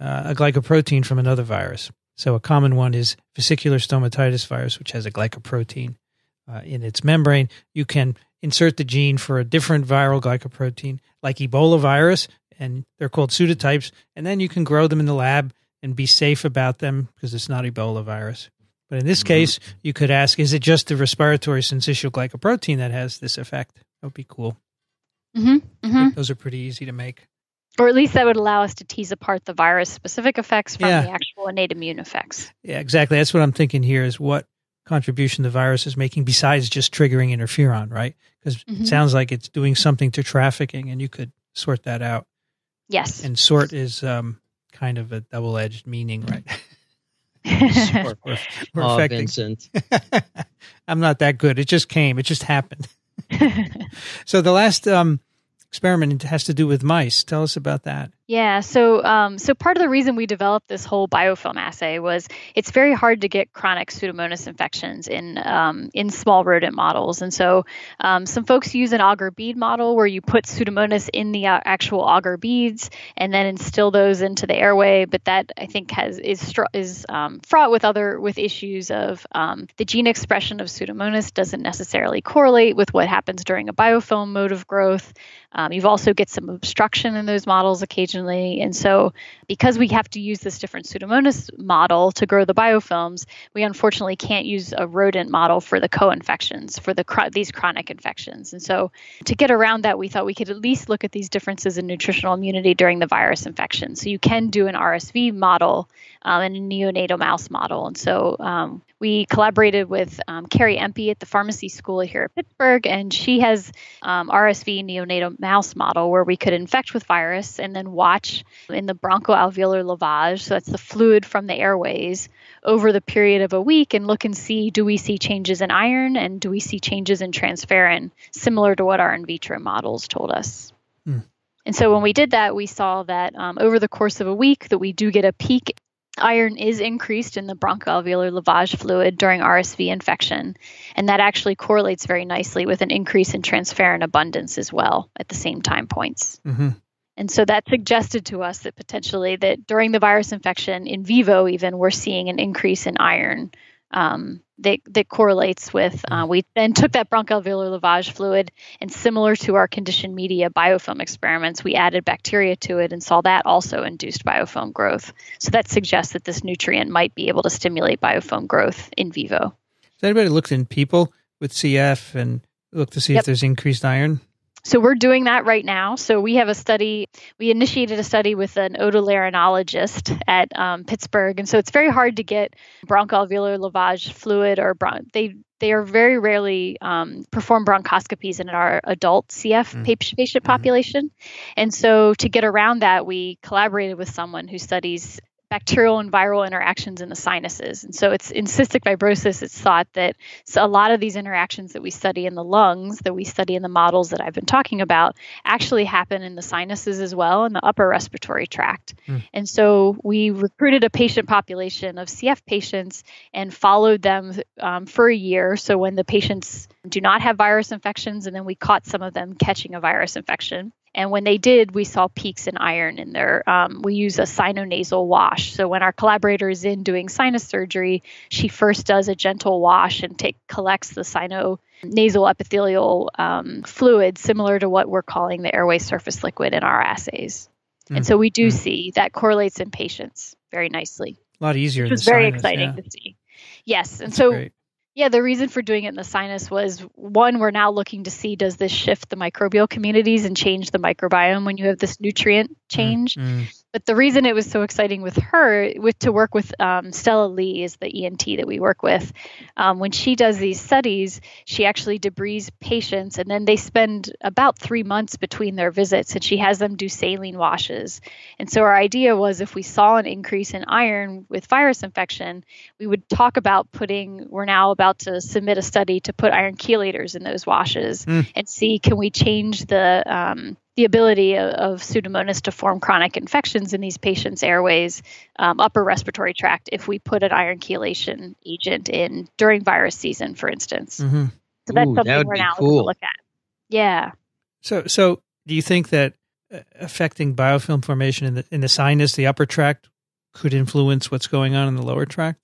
Speaker 1: uh, a glycoprotein from another virus. So a common one is vesicular stomatitis virus, which has a glycoprotein uh, in its membrane. You can insert the gene for a different viral glycoprotein, like Ebola virus, and they're called pseudotypes. And then you can grow them in the lab and be safe about them because it's not Ebola virus. But in this mm-hmm. case, you could ask, is it just the respiratory syncytial glycoprotein that has this effect? That would be cool.
Speaker 4: Mm-hmm. Mm-hmm.
Speaker 1: Those are pretty easy to make.
Speaker 4: Or at least that would allow us to tease apart the virus specific effects from
Speaker 1: yeah.
Speaker 4: the actual innate immune effects.
Speaker 1: Yeah, exactly. That's what I'm thinking here is what contribution the virus is making besides just triggering interferon, right? Because mm-hmm. it sounds like it's doing something to trafficking, and you could sort that out.
Speaker 4: Yes.
Speaker 1: And sort is um, kind of a double edged meaning, right?
Speaker 3: sort. We're, we're oh, affecting. Vincent.
Speaker 1: I'm not that good. It just came. It just happened. so the last um, experiment has to do with mice. Tell us about that.
Speaker 4: Yeah, so um, so part of the reason we developed this whole biofilm assay was it's very hard to get chronic Pseudomonas infections in um, in small rodent models, and so um, some folks use an auger bead model where you put Pseudomonas in the uh, actual auger beads and then instill those into the airway. But that I think has is is um, fraught with other with issues of um, the gene expression of Pseudomonas doesn't necessarily correlate with what happens during a biofilm mode of growth. Um, you've also get some obstruction in those models occasionally originally. And so, because we have to use this different Pseudomonas model to grow the biofilms, we unfortunately can't use a rodent model for the co-infections, for the these chronic infections. And so, to get around that, we thought we could at least look at these differences in nutritional immunity during the virus infection. So, you can do an RSV model um, and a neonatal mouse model. And so, um, we collaborated with um, Carrie Empey at the pharmacy school here at Pittsburgh, and she has um, RSV neonatal mouse model where we could infect with virus and then watch in the bronchoalveolar lavage, so that's the fluid from the airways, over the period of a week and look and see do we see changes in iron and do we see changes in transferrin, similar to what our in vitro models told us. Hmm. And so when we did that, we saw that um, over the course of a week that we do get a peak Iron is increased in the bronchoalveolar lavage fluid during RSV infection, and that actually correlates very nicely with an increase in transferrin abundance as well at the same time points. Mm-hmm. And so that suggested to us that potentially that during the virus infection in vivo, even we're seeing an increase in iron um, that, that correlates with. Uh, we then took that bronchoalveolar lavage fluid and, similar to our conditioned media biofilm experiments, we added bacteria to it and saw that also induced biofilm growth. So that suggests that this nutrient might be able to stimulate biofilm growth in vivo.
Speaker 1: Has anybody looked in people with CF and looked to see yep. if there's increased iron?
Speaker 4: So we're doing that right now. So we have a study. We initiated a study with an otolaryngologist at um, Pittsburgh, and so it's very hard to get bronchoalveolar lavage fluid or bron- they they are very rarely um, perform bronchoscopies in our adult CF mm. patient mm-hmm. population. And so to get around that, we collaborated with someone who studies bacterial and viral interactions in the sinuses. And so it's in cystic fibrosis, it's thought that so a lot of these interactions that we study in the lungs, that we study in the models that I've been talking about, actually happen in the sinuses as well, in the upper respiratory tract. Mm. And so we recruited a patient population of CF patients and followed them um, for a year. So when the patients do not have virus infections, and then we caught some of them catching a virus infection. And when they did, we saw peaks in iron in there. Um, we use a sinonasal wash. So when our collaborator is in doing sinus surgery, she first does a gentle wash and take collects the sino nasal epithelial um, fluid, similar to what we're calling the airway surface liquid in our assays. Mm. And so we do mm. see that correlates in patients very nicely.
Speaker 1: A lot easier.
Speaker 4: Which was very sinus, exciting yeah. to see. Yes, and That's so great. Yeah, the reason for doing it in the sinus was one, we're now looking to see does this shift the microbial communities and change the microbiome when you have this nutrient change. Mm-hmm. But the reason it was so exciting with her, with to work with um, Stella Lee, is the ENT that we work with. Um, when she does these studies, she actually debris patients, and then they spend about three months between their visits, and she has them do saline washes. And so our idea was, if we saw an increase in iron with virus infection, we would talk about putting. We're now about to submit a study to put iron chelators in those washes mm. and see can we change the um, the ability of, of, Pseudomonas to form chronic infections in these patients' airways, um, upper respiratory tract, if we put an iron chelation agent in during virus season, for instance. Mm-hmm. So that's Ooh, something that we're now cool. look at. Yeah.
Speaker 1: So, so do you think that uh, affecting biofilm formation in the in the sinus, the upper tract, could influence what's going on in the lower tract?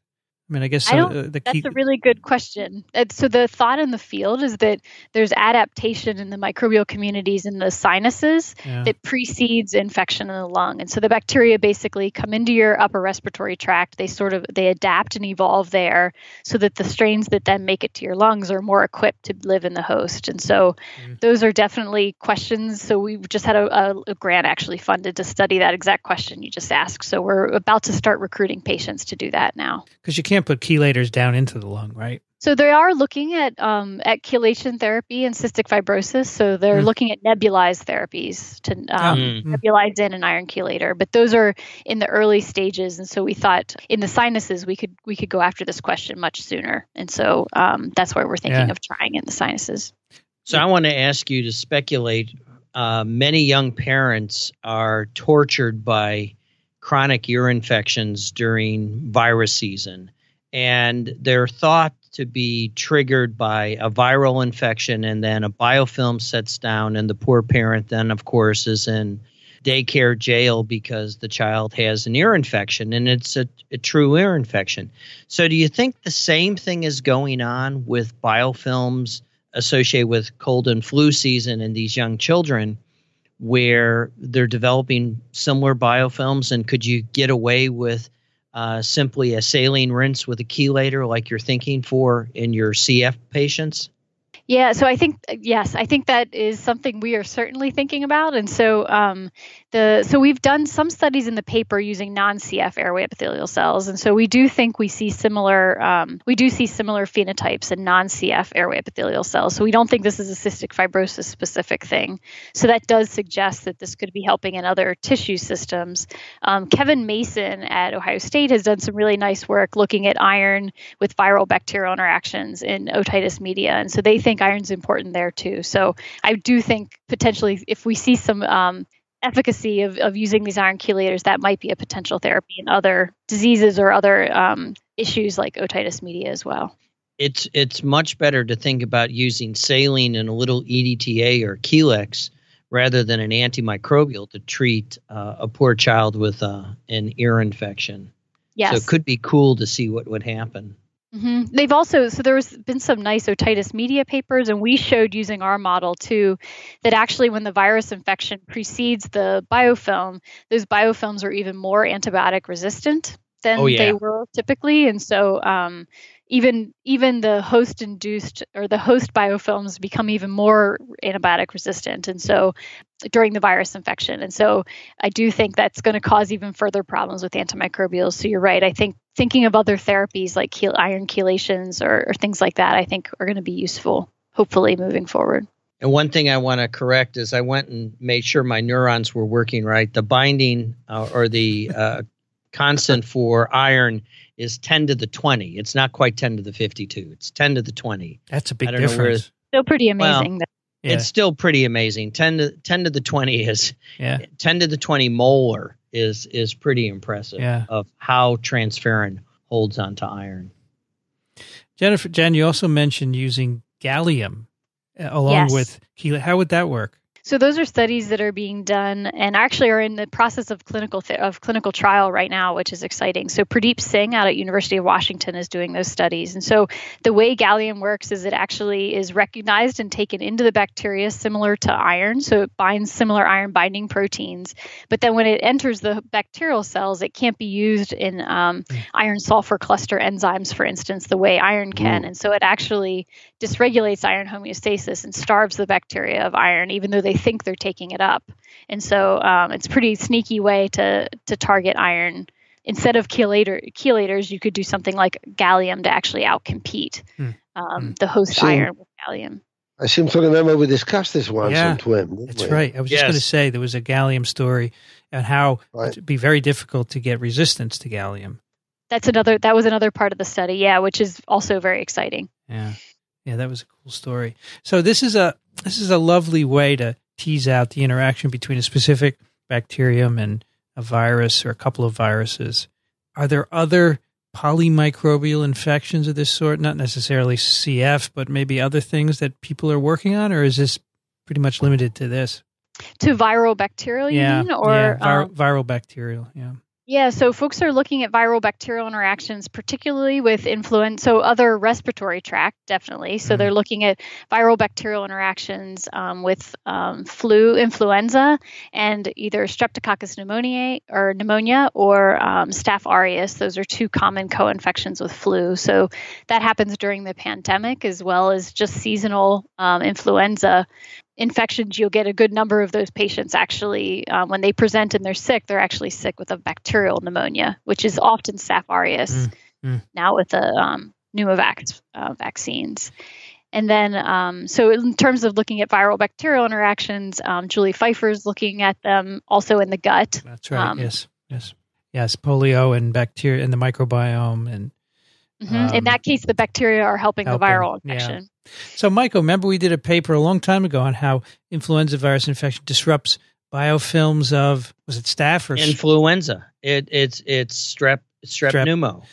Speaker 1: I mean, I guess
Speaker 4: I uh, the key... that's a really good question. so the thought in the field is that there's adaptation in the microbial communities in the sinuses yeah. that precedes infection in the lung, and so the bacteria basically come into your upper respiratory tract. They sort of they adapt and evolve there, so that the strains that then make it to your lungs are more equipped to live in the host. And so mm. those are definitely questions. So we've just had a, a, a grant actually funded to study that exact question you just asked. So we're about to start recruiting patients to do that now.
Speaker 1: Because you can't can't put chelators down into the lung, right?
Speaker 4: So they are looking at um, at chelation therapy and cystic fibrosis. So they're mm. looking at nebulized therapies to um, mm. nebulize in an iron chelator, but those are in the early stages. And so we thought in the sinuses we could we could go after this question much sooner. And so um, that's why we're thinking yeah. of trying it in the sinuses.
Speaker 3: So I want to ask you to speculate. Uh, many young parents are tortured by chronic ear infections during virus season and they're thought to be triggered by a viral infection and then a biofilm sets down and the poor parent then of course is in daycare jail because the child has an ear infection and it's a, a true ear infection. So do you think the same thing is going on with biofilms associated with cold and flu season in these young children where they're developing similar biofilms and could you get away with uh, simply a saline rinse with a chelator, like you're thinking for in your CF patients?
Speaker 4: Yeah, so I think yes, I think that is something we are certainly thinking about, and so um, the so we've done some studies in the paper using non-CF airway epithelial cells, and so we do think we see similar um, we do see similar phenotypes in non-CF airway epithelial cells. So we don't think this is a cystic fibrosis specific thing. So that does suggest that this could be helping in other tissue systems. Um, Kevin Mason at Ohio State has done some really nice work looking at iron with viral bacterial interactions in otitis media, and so they think iron's important there too. So I do think potentially if we see some um, efficacy of, of using these iron chelators, that might be a potential therapy in other diseases or other um, issues like otitis media as well.
Speaker 3: It's it's much better to think about using saline and a little EDTA or Chelex rather than an antimicrobial to treat uh, a poor child with uh, an ear infection.
Speaker 4: Yes.
Speaker 3: So it could be cool to see what would happen.
Speaker 4: Mm-hmm. They've also so there's been some nice otitis media papers, and we showed using our model too that actually when the virus infection precedes the biofilm, those biofilms are even more antibiotic resistant than oh, yeah. they were typically, and so um, even even the host induced or the host biofilms become even more antibiotic resistant and so during the virus infection and so i do think that's going to cause even further problems with antimicrobials so you're right i think thinking of other therapies like chel- iron chelations or, or things like that i think are going to be useful hopefully moving forward
Speaker 3: and one thing I want to correct is I went and made sure my neurons were working right. The binding uh, or the uh, constant for iron is 10 to the 20. It's not quite 10 to the 52. It's 10 to the 20.
Speaker 1: That's a big difference.
Speaker 4: Still pretty amazing.
Speaker 3: Well, yeah. It's still pretty amazing. 10 to 10 to the 20 is
Speaker 1: yeah.
Speaker 3: 10 to the 20 molar is is pretty impressive
Speaker 1: yeah.
Speaker 3: of how transferrin holds onto iron.
Speaker 1: Jennifer Jen, you also mentioned using gallium uh, along
Speaker 4: yes.
Speaker 1: with how would that work?
Speaker 4: So those are studies that are being done and actually are in the process of clinical th- of clinical trial right now, which is exciting. So Pradeep Singh out at University of Washington is doing those studies. And so the way gallium works is it actually is recognized and taken into the bacteria similar to iron. So it binds similar iron binding proteins. But then when it enters the bacterial cells, it can't be used in um, iron sulfur cluster enzymes, for instance, the way iron can. And so it actually dysregulates iron homeostasis and starves the bacteria of iron, even though they think they're taking it up. And so um, it's a pretty sneaky way to to target iron. Instead of chelator, chelators, you could do something like gallium to actually outcompete
Speaker 1: hmm.
Speaker 4: um,
Speaker 1: hmm.
Speaker 4: the host
Speaker 2: See,
Speaker 4: iron with gallium.
Speaker 2: I seem to remember we discussed this once
Speaker 1: Yeah,
Speaker 2: on TWIM.
Speaker 1: That's right. I was just going to say there was a gallium story and how
Speaker 2: Right.
Speaker 1: it'd be very difficult to get resistance to gallium.
Speaker 4: That's another. That was another part of the study, yeah, which is also very exciting.
Speaker 1: Yeah. Yeah, that was a cool story. So this is a this is a lovely way to tease out the interaction between a specific bacterium and a virus or a couple of viruses. Are there other polymicrobial infections of this sort? Not necessarily CF, but maybe other things that people are working on, or is this pretty much limited to this?
Speaker 4: To viral bacterial, you
Speaker 1: yeah,
Speaker 4: mean, or
Speaker 1: yeah, vir-
Speaker 4: um,
Speaker 1: viral bacterial. Yeah.
Speaker 4: Yeah, so folks are looking at viral bacterial interactions, particularly with influenza, so other respiratory tract, definitely. So
Speaker 1: Mhm.
Speaker 4: they're looking at viral bacterial interactions um, with um, flu, influenza, and either Streptococcus pneumoniae or pneumonia or um, Staph aureus. Those are two common co-infections with flu. So that happens during the pandemic as well as just seasonal um, influenza infections, you'll get a good number of those patients actually, um, when they present and they're sick, they're actually sick with a bacterial pneumonia, which is often Staph aureus
Speaker 1: Mm, mm.
Speaker 4: now with the um, Pneumovax uh, vaccines. And then, um, so in terms of looking at viral bacterial interactions, um, Julie Pfeiffer is looking at them also in the gut.
Speaker 1: That's right.
Speaker 4: Um,
Speaker 1: yes. Yes. Yes. Polio and bacteria and the microbiome and
Speaker 4: Mhm.
Speaker 1: Um,
Speaker 4: in that case, the bacteria are helping,
Speaker 1: helping,
Speaker 4: the viral
Speaker 1: yeah.
Speaker 4: infection.
Speaker 1: So, Michael, remember we did a paper a long time ago on how influenza virus infection disrupts biofilms of was it staph or
Speaker 3: Influenza. It it's it's strep strep,
Speaker 1: Strep.
Speaker 3: pneumo.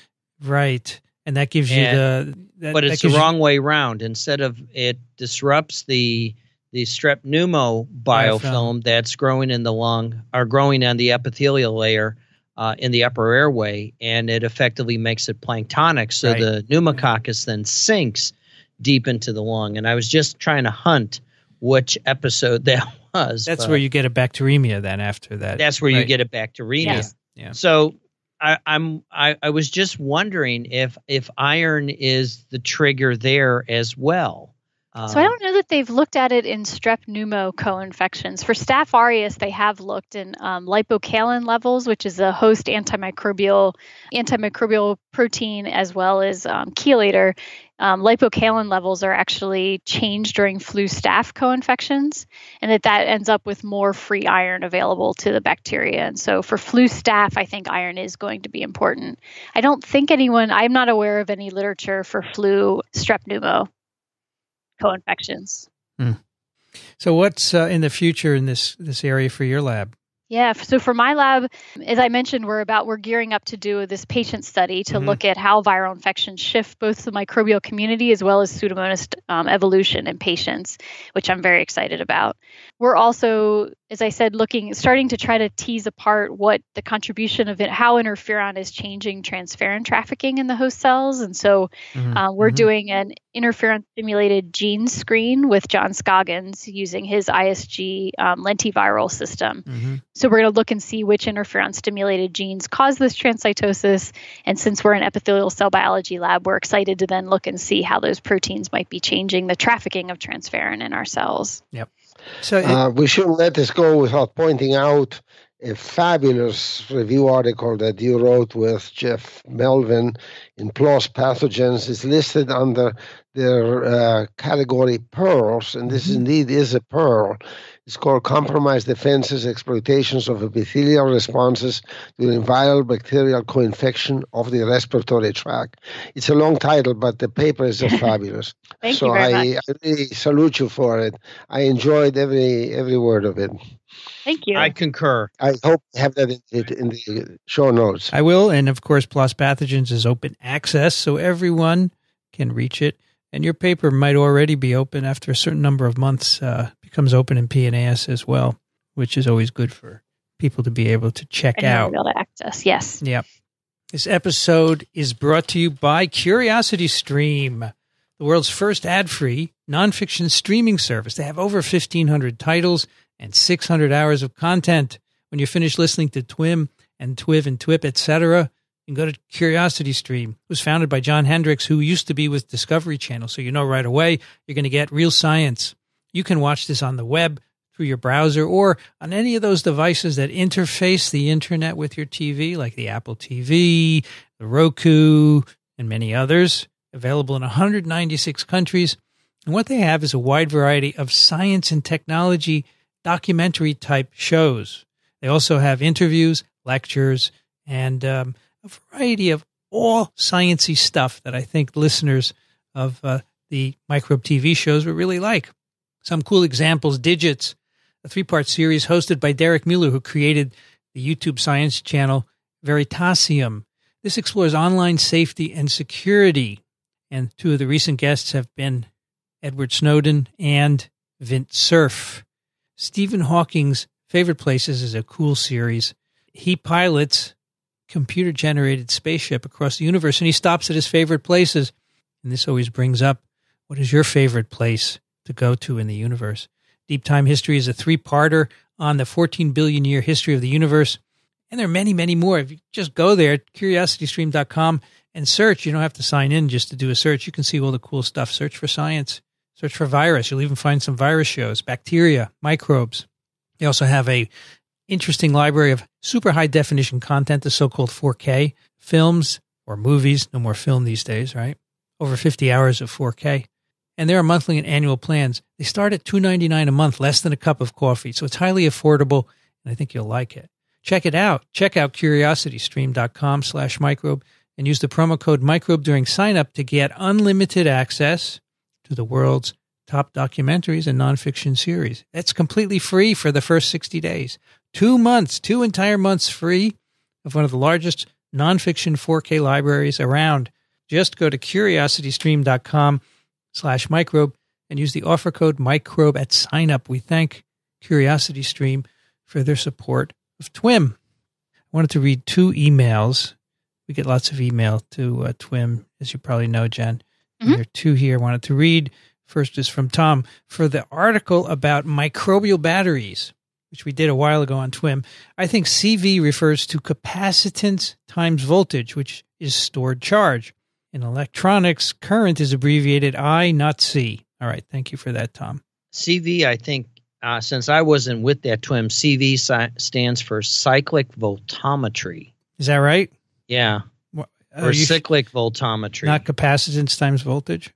Speaker 1: right, and that gives you the that,
Speaker 3: but
Speaker 1: that
Speaker 3: it's the
Speaker 1: gives you-
Speaker 3: wrong way round. Instead of it disrupts the the strep pneumo biofilm
Speaker 1: Biofilm.
Speaker 3: that's growing in the lung or growing on the epithelial layer uh, in the upper airway, and it effectively makes it planktonic. So
Speaker 1: Right.
Speaker 3: the pneumococcus then sinks deep into the lung. And I was just trying to hunt which episode that was.
Speaker 1: that's where you get a bacteremia. Then after that,
Speaker 3: that's where you get a bacteremia.
Speaker 4: Yes.
Speaker 1: Yeah.
Speaker 3: So I, I'm I, I was just wondering if if iron is the trigger there as well.
Speaker 4: So I
Speaker 3: Um,
Speaker 4: don't know that they've looked at it in strep pneumo co-infections. For Staph aureus, they have looked in um, lipocalin levels, which is a host antimicrobial antimicrobial protein, as well as um, chelator. Um, lipocalin levels are actually changed during flu staph co-infections, and that that ends up with more free iron available to the bacteria. And so for flu staph, I think iron is going to be important. I don't think anyone. I'm not aware of any literature for flu strep pneumo co-infections.
Speaker 1: So, what's uh, in the future in this this area for your lab?
Speaker 4: Yeah. So for my lab, as I mentioned, we're about we're gearing up to do this patient study to
Speaker 1: Mhm.
Speaker 4: look at how viral infections shift both the microbial community as well as Pseudomonas um, evolution in patients, which I'm very excited about. We're also as I said, looking, starting to try to tease apart what the contribution of it, how interferon is changing transferrin trafficking in the host cells. And so mm-hmm. uh, we're mm-hmm. doing an interferon stimulated gene screen with John Scoggins using his ISG um, lentiviral system. Mm-hmm. So we're going to look and see which interferon stimulated genes cause this transcytosis. And since we're an epithelial cell biology lab, we're excited to then look and see how those proteins might be changing the trafficking of transferrin in our cells.
Speaker 1: Yep.
Speaker 2: So it, uh, we shouldn't let this go without pointing out a fabulous review article that you wrote with Jeff Melvin in PLOS Pathogens. is listed under their uh, category pearls, and this mm-hmm. indeed is a pearl. It's called Compromised Defenses Exploitations of Epithelial Responses During Viral Bacterial Co-Infection of the Respiratory Tract. It's a long title, but the paper is just fabulous.
Speaker 4: Thank
Speaker 2: so
Speaker 4: you very I,
Speaker 2: much. I really salute you for it. I enjoyed every every word of it.
Speaker 4: Thank you.
Speaker 3: I concur.
Speaker 2: I hope to have that in, in the show notes.
Speaker 1: I will, and of course, PLOS Pathogens is open access, so everyone can reach it. And your paper might already be open after a certain number of months. Uh, becomes open in PNAS as well, which is always good for people to be able to check
Speaker 4: and
Speaker 1: out.
Speaker 4: Be able to access, yes.
Speaker 1: Yep. This episode is brought to you by Curiosity Stream, the world's first ad-free nonfiction streaming service. They have over 1,500 titles and 600 hours of content. When you're finished listening to TWIM and TWIV and TWIP, etc., and go to Curiosity Stream. It was founded by John Hendricks, who used to be with Discovery Channel. So you know right away you're going to get real science. You can watch this on the web through your browser or on any of those devices that interface the internet with your TV, like the Apple TV, the Roku, and many others, available in 196 countries. And what they have is a wide variety of science and technology documentary type shows. They also have interviews, lectures, and um, a variety of all sciency stuff that I think listeners of uh, the microbe TV shows would really like. Some cool examples: Digits, a three-part series hosted by Derek Mueller, who created the YouTube science channel Veritasium. This explores online safety and security, and two of the recent guests have been Edward Snowden and Vint Cerf. Stephen Hawking's Favorite Places is a cool series. He pilots computer generated spaceship across the universe and he stops at his favorite places. And this always brings up what is your favorite place to go to in the universe? Deep Time History is a three parter on the 14 billion year history of the universe. And there are many, many more. If you just go there, curiositystream.com, and search, you don't have to sign in just to do a search. You can see all the cool stuff. Search for science, search for virus. You'll even find some virus shows, bacteria, microbes. They also have a interesting library of super high definition content, the so called 4K films or movies. No more film these days, right? Over 50 hours of 4K. And there are monthly and annual plans. They start at $2.99 a month, less than a cup of coffee. So it's highly affordable, and I think you'll like it. Check it out. Check out curiositystream.com slash microbe and use the promo code microbe during sign up to get unlimited access to the world's top documentaries and nonfiction series. That's completely free for the first 60 days two months, two entire months free of one of the largest nonfiction 4K libraries around. Just go to curiositystream.com slash microbe and use the offer code microbe at sign up. We thank CuriosityStream for their support of TWIM. I wanted to read two emails. We get lots of email to uh, TWIM, as you probably know, Jen. Mm-hmm. There are two here I wanted to read. First is from Tom for the article about microbial batteries which we did a while ago on TWIM, I think CV refers to capacitance times voltage, which is stored charge. In electronics, current is abbreviated I, not C. All right. Thank you for that, Tom.
Speaker 3: CV, I think, uh, since I wasn't with that TWIM, CV si- stands for cyclic voltammetry.
Speaker 1: Is that right?
Speaker 3: Yeah. What, or cyclic voltammetry.
Speaker 1: Not capacitance times voltage?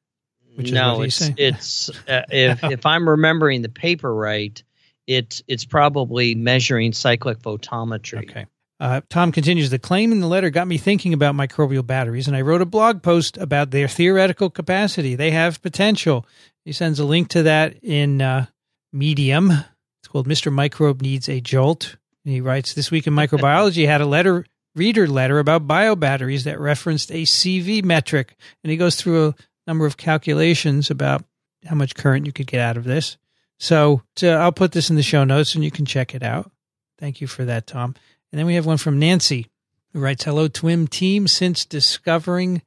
Speaker 3: Which no, it's, it's uh, if, if I'm remembering the paper right, it it's probably measuring cyclic voltammetry.
Speaker 1: Okay. Uh, Tom continues, the claim in the letter got me thinking about microbial batteries, and I wrote a blog post about their theoretical capacity. They have potential. He sends a link to that in uh, Medium. It's called Mr. Microbe Needs a Jolt. And he writes, This week in microbiology had a letter reader letter about biobatteries that referenced a CV metric. And he goes through a number of calculations about how much current you could get out of this. So, so I'll put this in the show notes and you can check it out. Thank you for that, Tom. And then we have one from Nancy who writes Hello, TWIM team. Since discovering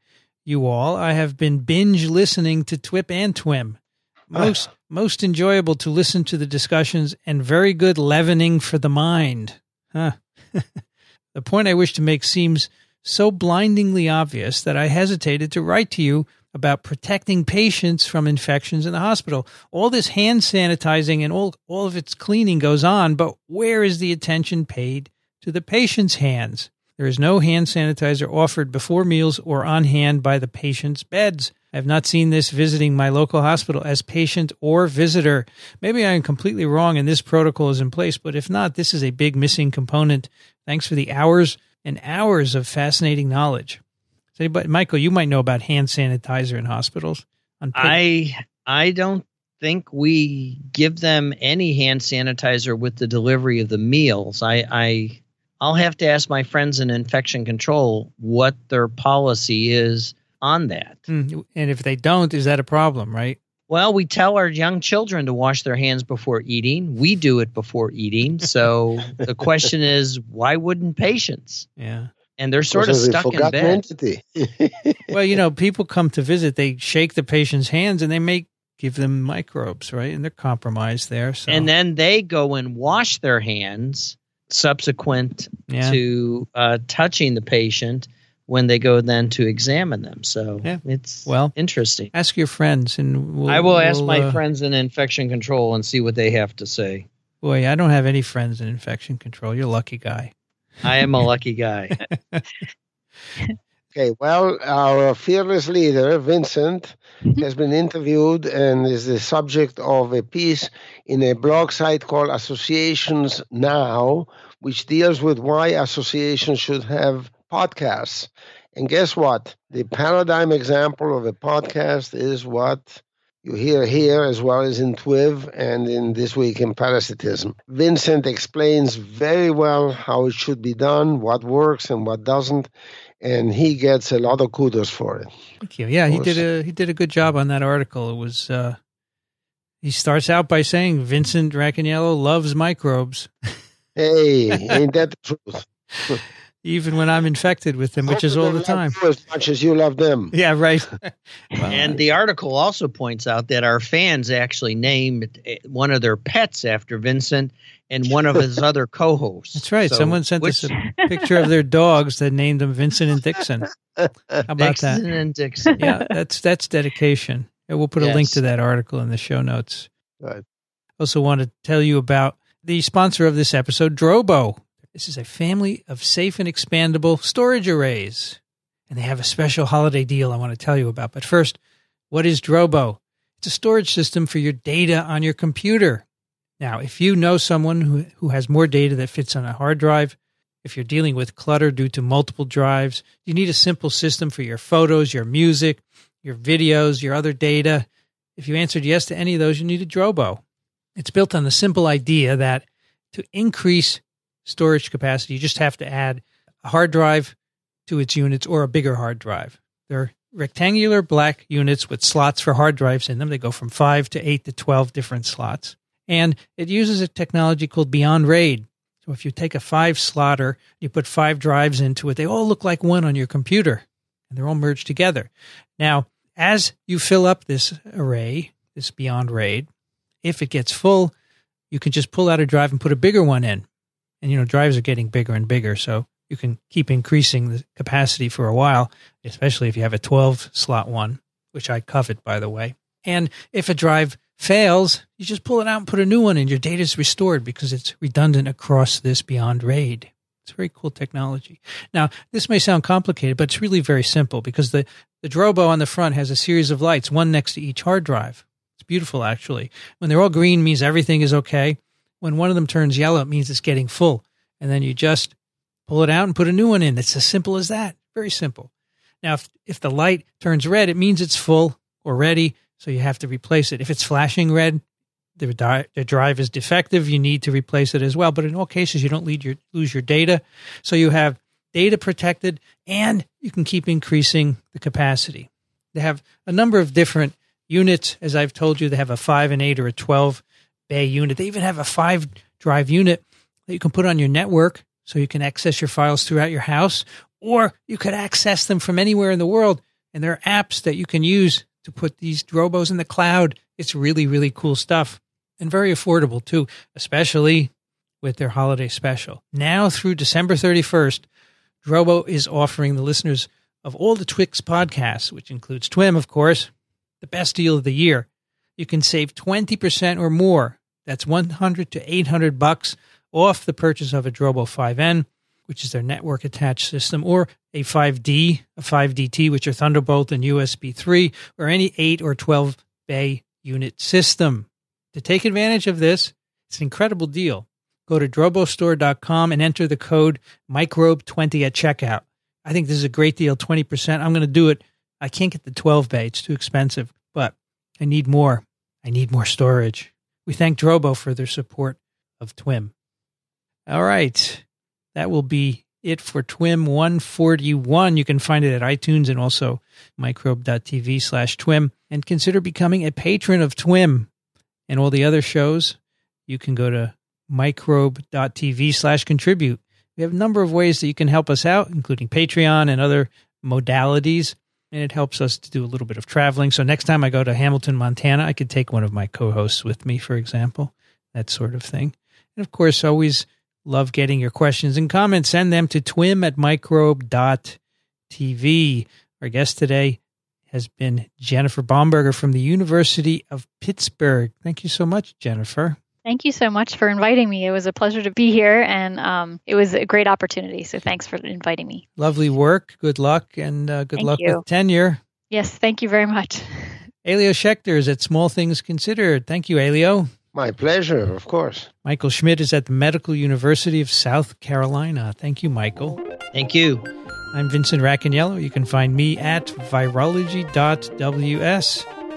Speaker 1: you all, I have been binge listening to TWIP and TWIM. Ah. Most, most enjoyable to listen to the discussions and very good leavening for the mind. Huh. the point I wish to make seems so blindingly obvious that I hesitated to write to you about protecting patients from infections in the hospital. All this hand sanitizing and all, all of its cleaning goes on, but where is the attention paid to the patient's hands? There is no hand sanitizer offered before meals or on hand by the patient's beds. I have not seen this visiting my local hospital as patient or visitor. Maybe I am completely wrong and this protocol is in place, but if not, this is a big missing component. Thanks for the hours and hours of fascinating knowledge. So, but Michael, you might know about hand sanitizer in hospitals.
Speaker 3: I I don't think we give them any hand sanitizer with the delivery of the meals. I, I I'll have to ask my friends in infection control what their policy is on that.
Speaker 1: Hmm, and if they don't, is that a problem, right?
Speaker 3: Well, we tell our young children to wash their hands before eating. We do it before eating. So the question is, why wouldn't patients?
Speaker 1: Yeah.
Speaker 3: And they're sort of stuck in bed.
Speaker 2: Entity.
Speaker 1: well, you know, people come to visit, they shake the patient's hands and they may give them microbes, right? And they're compromised there. So.
Speaker 3: And then they go and wash their hands subsequent yeah. to uh, touching the patient when they go then to examine them. So yeah. it's well interesting.
Speaker 1: Ask your friends, and we'll,
Speaker 3: I will
Speaker 1: we'll,
Speaker 3: ask my
Speaker 1: uh,
Speaker 3: friends in infection control and see what they have to say.
Speaker 1: Boy, I don't have any friends in infection control. You're a lucky guy.
Speaker 3: I am a lucky guy.
Speaker 2: okay, well, our fearless leader, Vincent,
Speaker 4: Mm-hmm.
Speaker 2: has been interviewed and is the subject of a piece in a blog site called Associations Now, which deals with why associations should have podcasts. And guess what? The paradigm example of a podcast is what you hear here as well as in TWIV and in This Week in Parasitism. Vincent explains very well how it should be done, what works and what doesn't, and he gets a lot of kudos for it.
Speaker 1: Thank you. Yeah, he did a he did a good job on that article. It was uh, he starts out by saying Vincent Racaniello loves microbes.
Speaker 2: hey, ain't that the truth?
Speaker 1: Even when I'm infected with them, which is all the time.
Speaker 2: as much as you love them.
Speaker 1: Yeah, right.
Speaker 3: and the article also points out that our fans actually named eh, one of their pets after Vincent and one of his other co-hosts.
Speaker 1: That's right.
Speaker 3: So
Speaker 1: Someone sent
Speaker 3: which,
Speaker 1: us a picture of their dogs that named them Vincent and Dickson. How about
Speaker 3: Dickson
Speaker 1: that?
Speaker 3: and Dickson.
Speaker 1: Yeah, that's that's dedication. And we'll put a link to that article in the show notes.
Speaker 2: Right.
Speaker 1: Also, want to tell you about the sponsor of this episode, Drobo. This is a family of safe and expandable storage arrays, and they have a special holiday deal I want to tell you about. But first, what is Drobo? It's a storage system for your data on your computer. Now, if you know someone who, who has more data that fits on a hard drive, if you're dealing with clutter due to multiple drives, you need a simple system for your photos, your music, your videos, your other data. If you answered yes to any of those, you need a Drobo. It's built on the simple idea that to increase storage capacity, you just have to add a hard drive to its units or a bigger hard drive. They're rectangular black units with slots for hard drives in them. They go from 5 to 8 to 12 different slots. And it uses a technology called Beyond RAID. So if you take a five slotter, you put five drives into it, they all look like one on your computer and they're all merged together. Now, as you fill up this array, this Beyond RAID, if it gets full, you can just pull out a drive and put a bigger one in. And you know, drives are getting bigger and bigger, so you can keep increasing the capacity for a while, especially if you have a 12 slot one, which I covet, by the way. And if a drive fails, you just pull it out and put a new one in. Your data is restored because it's redundant across this Beyond RAID. It's very cool technology. Now, this may sound complicated, but it's really very simple because the, the Drobo on the front has a series of lights, one next to each hard drive. It's beautiful, actually. When they're all green means everything is okay. When one of them turns yellow, it means it's getting full. And then you just pull it out and put a new one in. It's as simple as that. Very simple. Now, if, if the light turns red, it means it's full or ready, so you have to replace it. If it's flashing red, the, di- the drive is defective. You need to replace it as well. But in all cases, you don't your, lose your data. So you have data protected and you can keep increasing the capacity. They have a number of different units. As I've told you, they have a 5, an 8, or a 12 bay unit. They even have a five drive unit that you can put on your network so you can access your files throughout your house, or you could access them from anywhere in the world. And there are apps that you can use to put these Drobos in the cloud. It's really, really cool stuff and very affordable too, especially with their holiday special. Now through December 31st, Drobo is offering the listeners of all the Twix podcasts, which includes TWIM, of course, the best deal of the year. You can save 20% or more. That's 100 to 800 bucks off the purchase of a Drobo 5N, which is their network attached system, or a 5D, a 5DT, which are Thunderbolt and USB 3, or any 8 or 12 bay unit system. To take advantage of this, it's an incredible deal. Go to drobostore.com and enter the code microbe20 at checkout. I think this is a great deal, 20%. I'm going to do it. I can't get the 12 bay, it's too expensive, but I need more. I need more storage. We thank Drobo for their support of TWIM. All right. That will be it for TWIM 141. You can find it at iTunes and also microbe.tv slash TWIM. And consider becoming a patron of TWIM and all the other shows. You can go to microbe.tv slash contribute. We have a number of ways that you can help us out, including Patreon and other modalities. And it helps us to do a little bit of traveling. So next time I go to Hamilton, Montana, I could take one of my co hosts with me, for example, that sort of thing. And of course, always love getting your questions and comments. Send them to twim at microbe.tv. Our guest today has been Jennifer Bomberger from the University of Pittsburgh. Thank you so much, Jennifer.
Speaker 4: Thank you so much for inviting me. It was a pleasure to be here, and um, it was a great opportunity. So thanks for inviting me.
Speaker 1: Lovely work. Good luck, and uh, good
Speaker 4: Thank
Speaker 1: luck
Speaker 4: you.
Speaker 1: with tenure.
Speaker 4: Yes, thank you very much.
Speaker 1: Elio Schaechter is at Small Things Considered. Thank you, Elio.
Speaker 2: My pleasure, of course.
Speaker 1: Michael Schmidt is at the Medical University of South Carolina. Thank you, Michael.
Speaker 3: Thank you.
Speaker 1: I'm Vincent Racaniello. You can find me at virology.ws.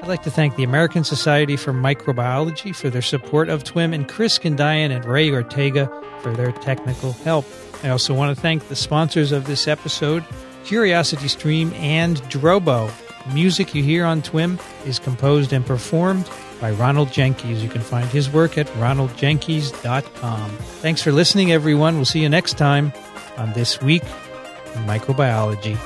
Speaker 1: I'd like to thank the American Society for Microbiology for their support of TWIM and Chris Condayan and Ray Ortega for their technical help. I also want to thank the sponsors of this episode, Curiosity Stream and Drobo. The music you hear on TWIM is composed and performed by Ronald Jenkins. You can find his work at ronaldjenkins.com. Thanks for listening, everyone. We'll see you next time on This Week in Microbiology.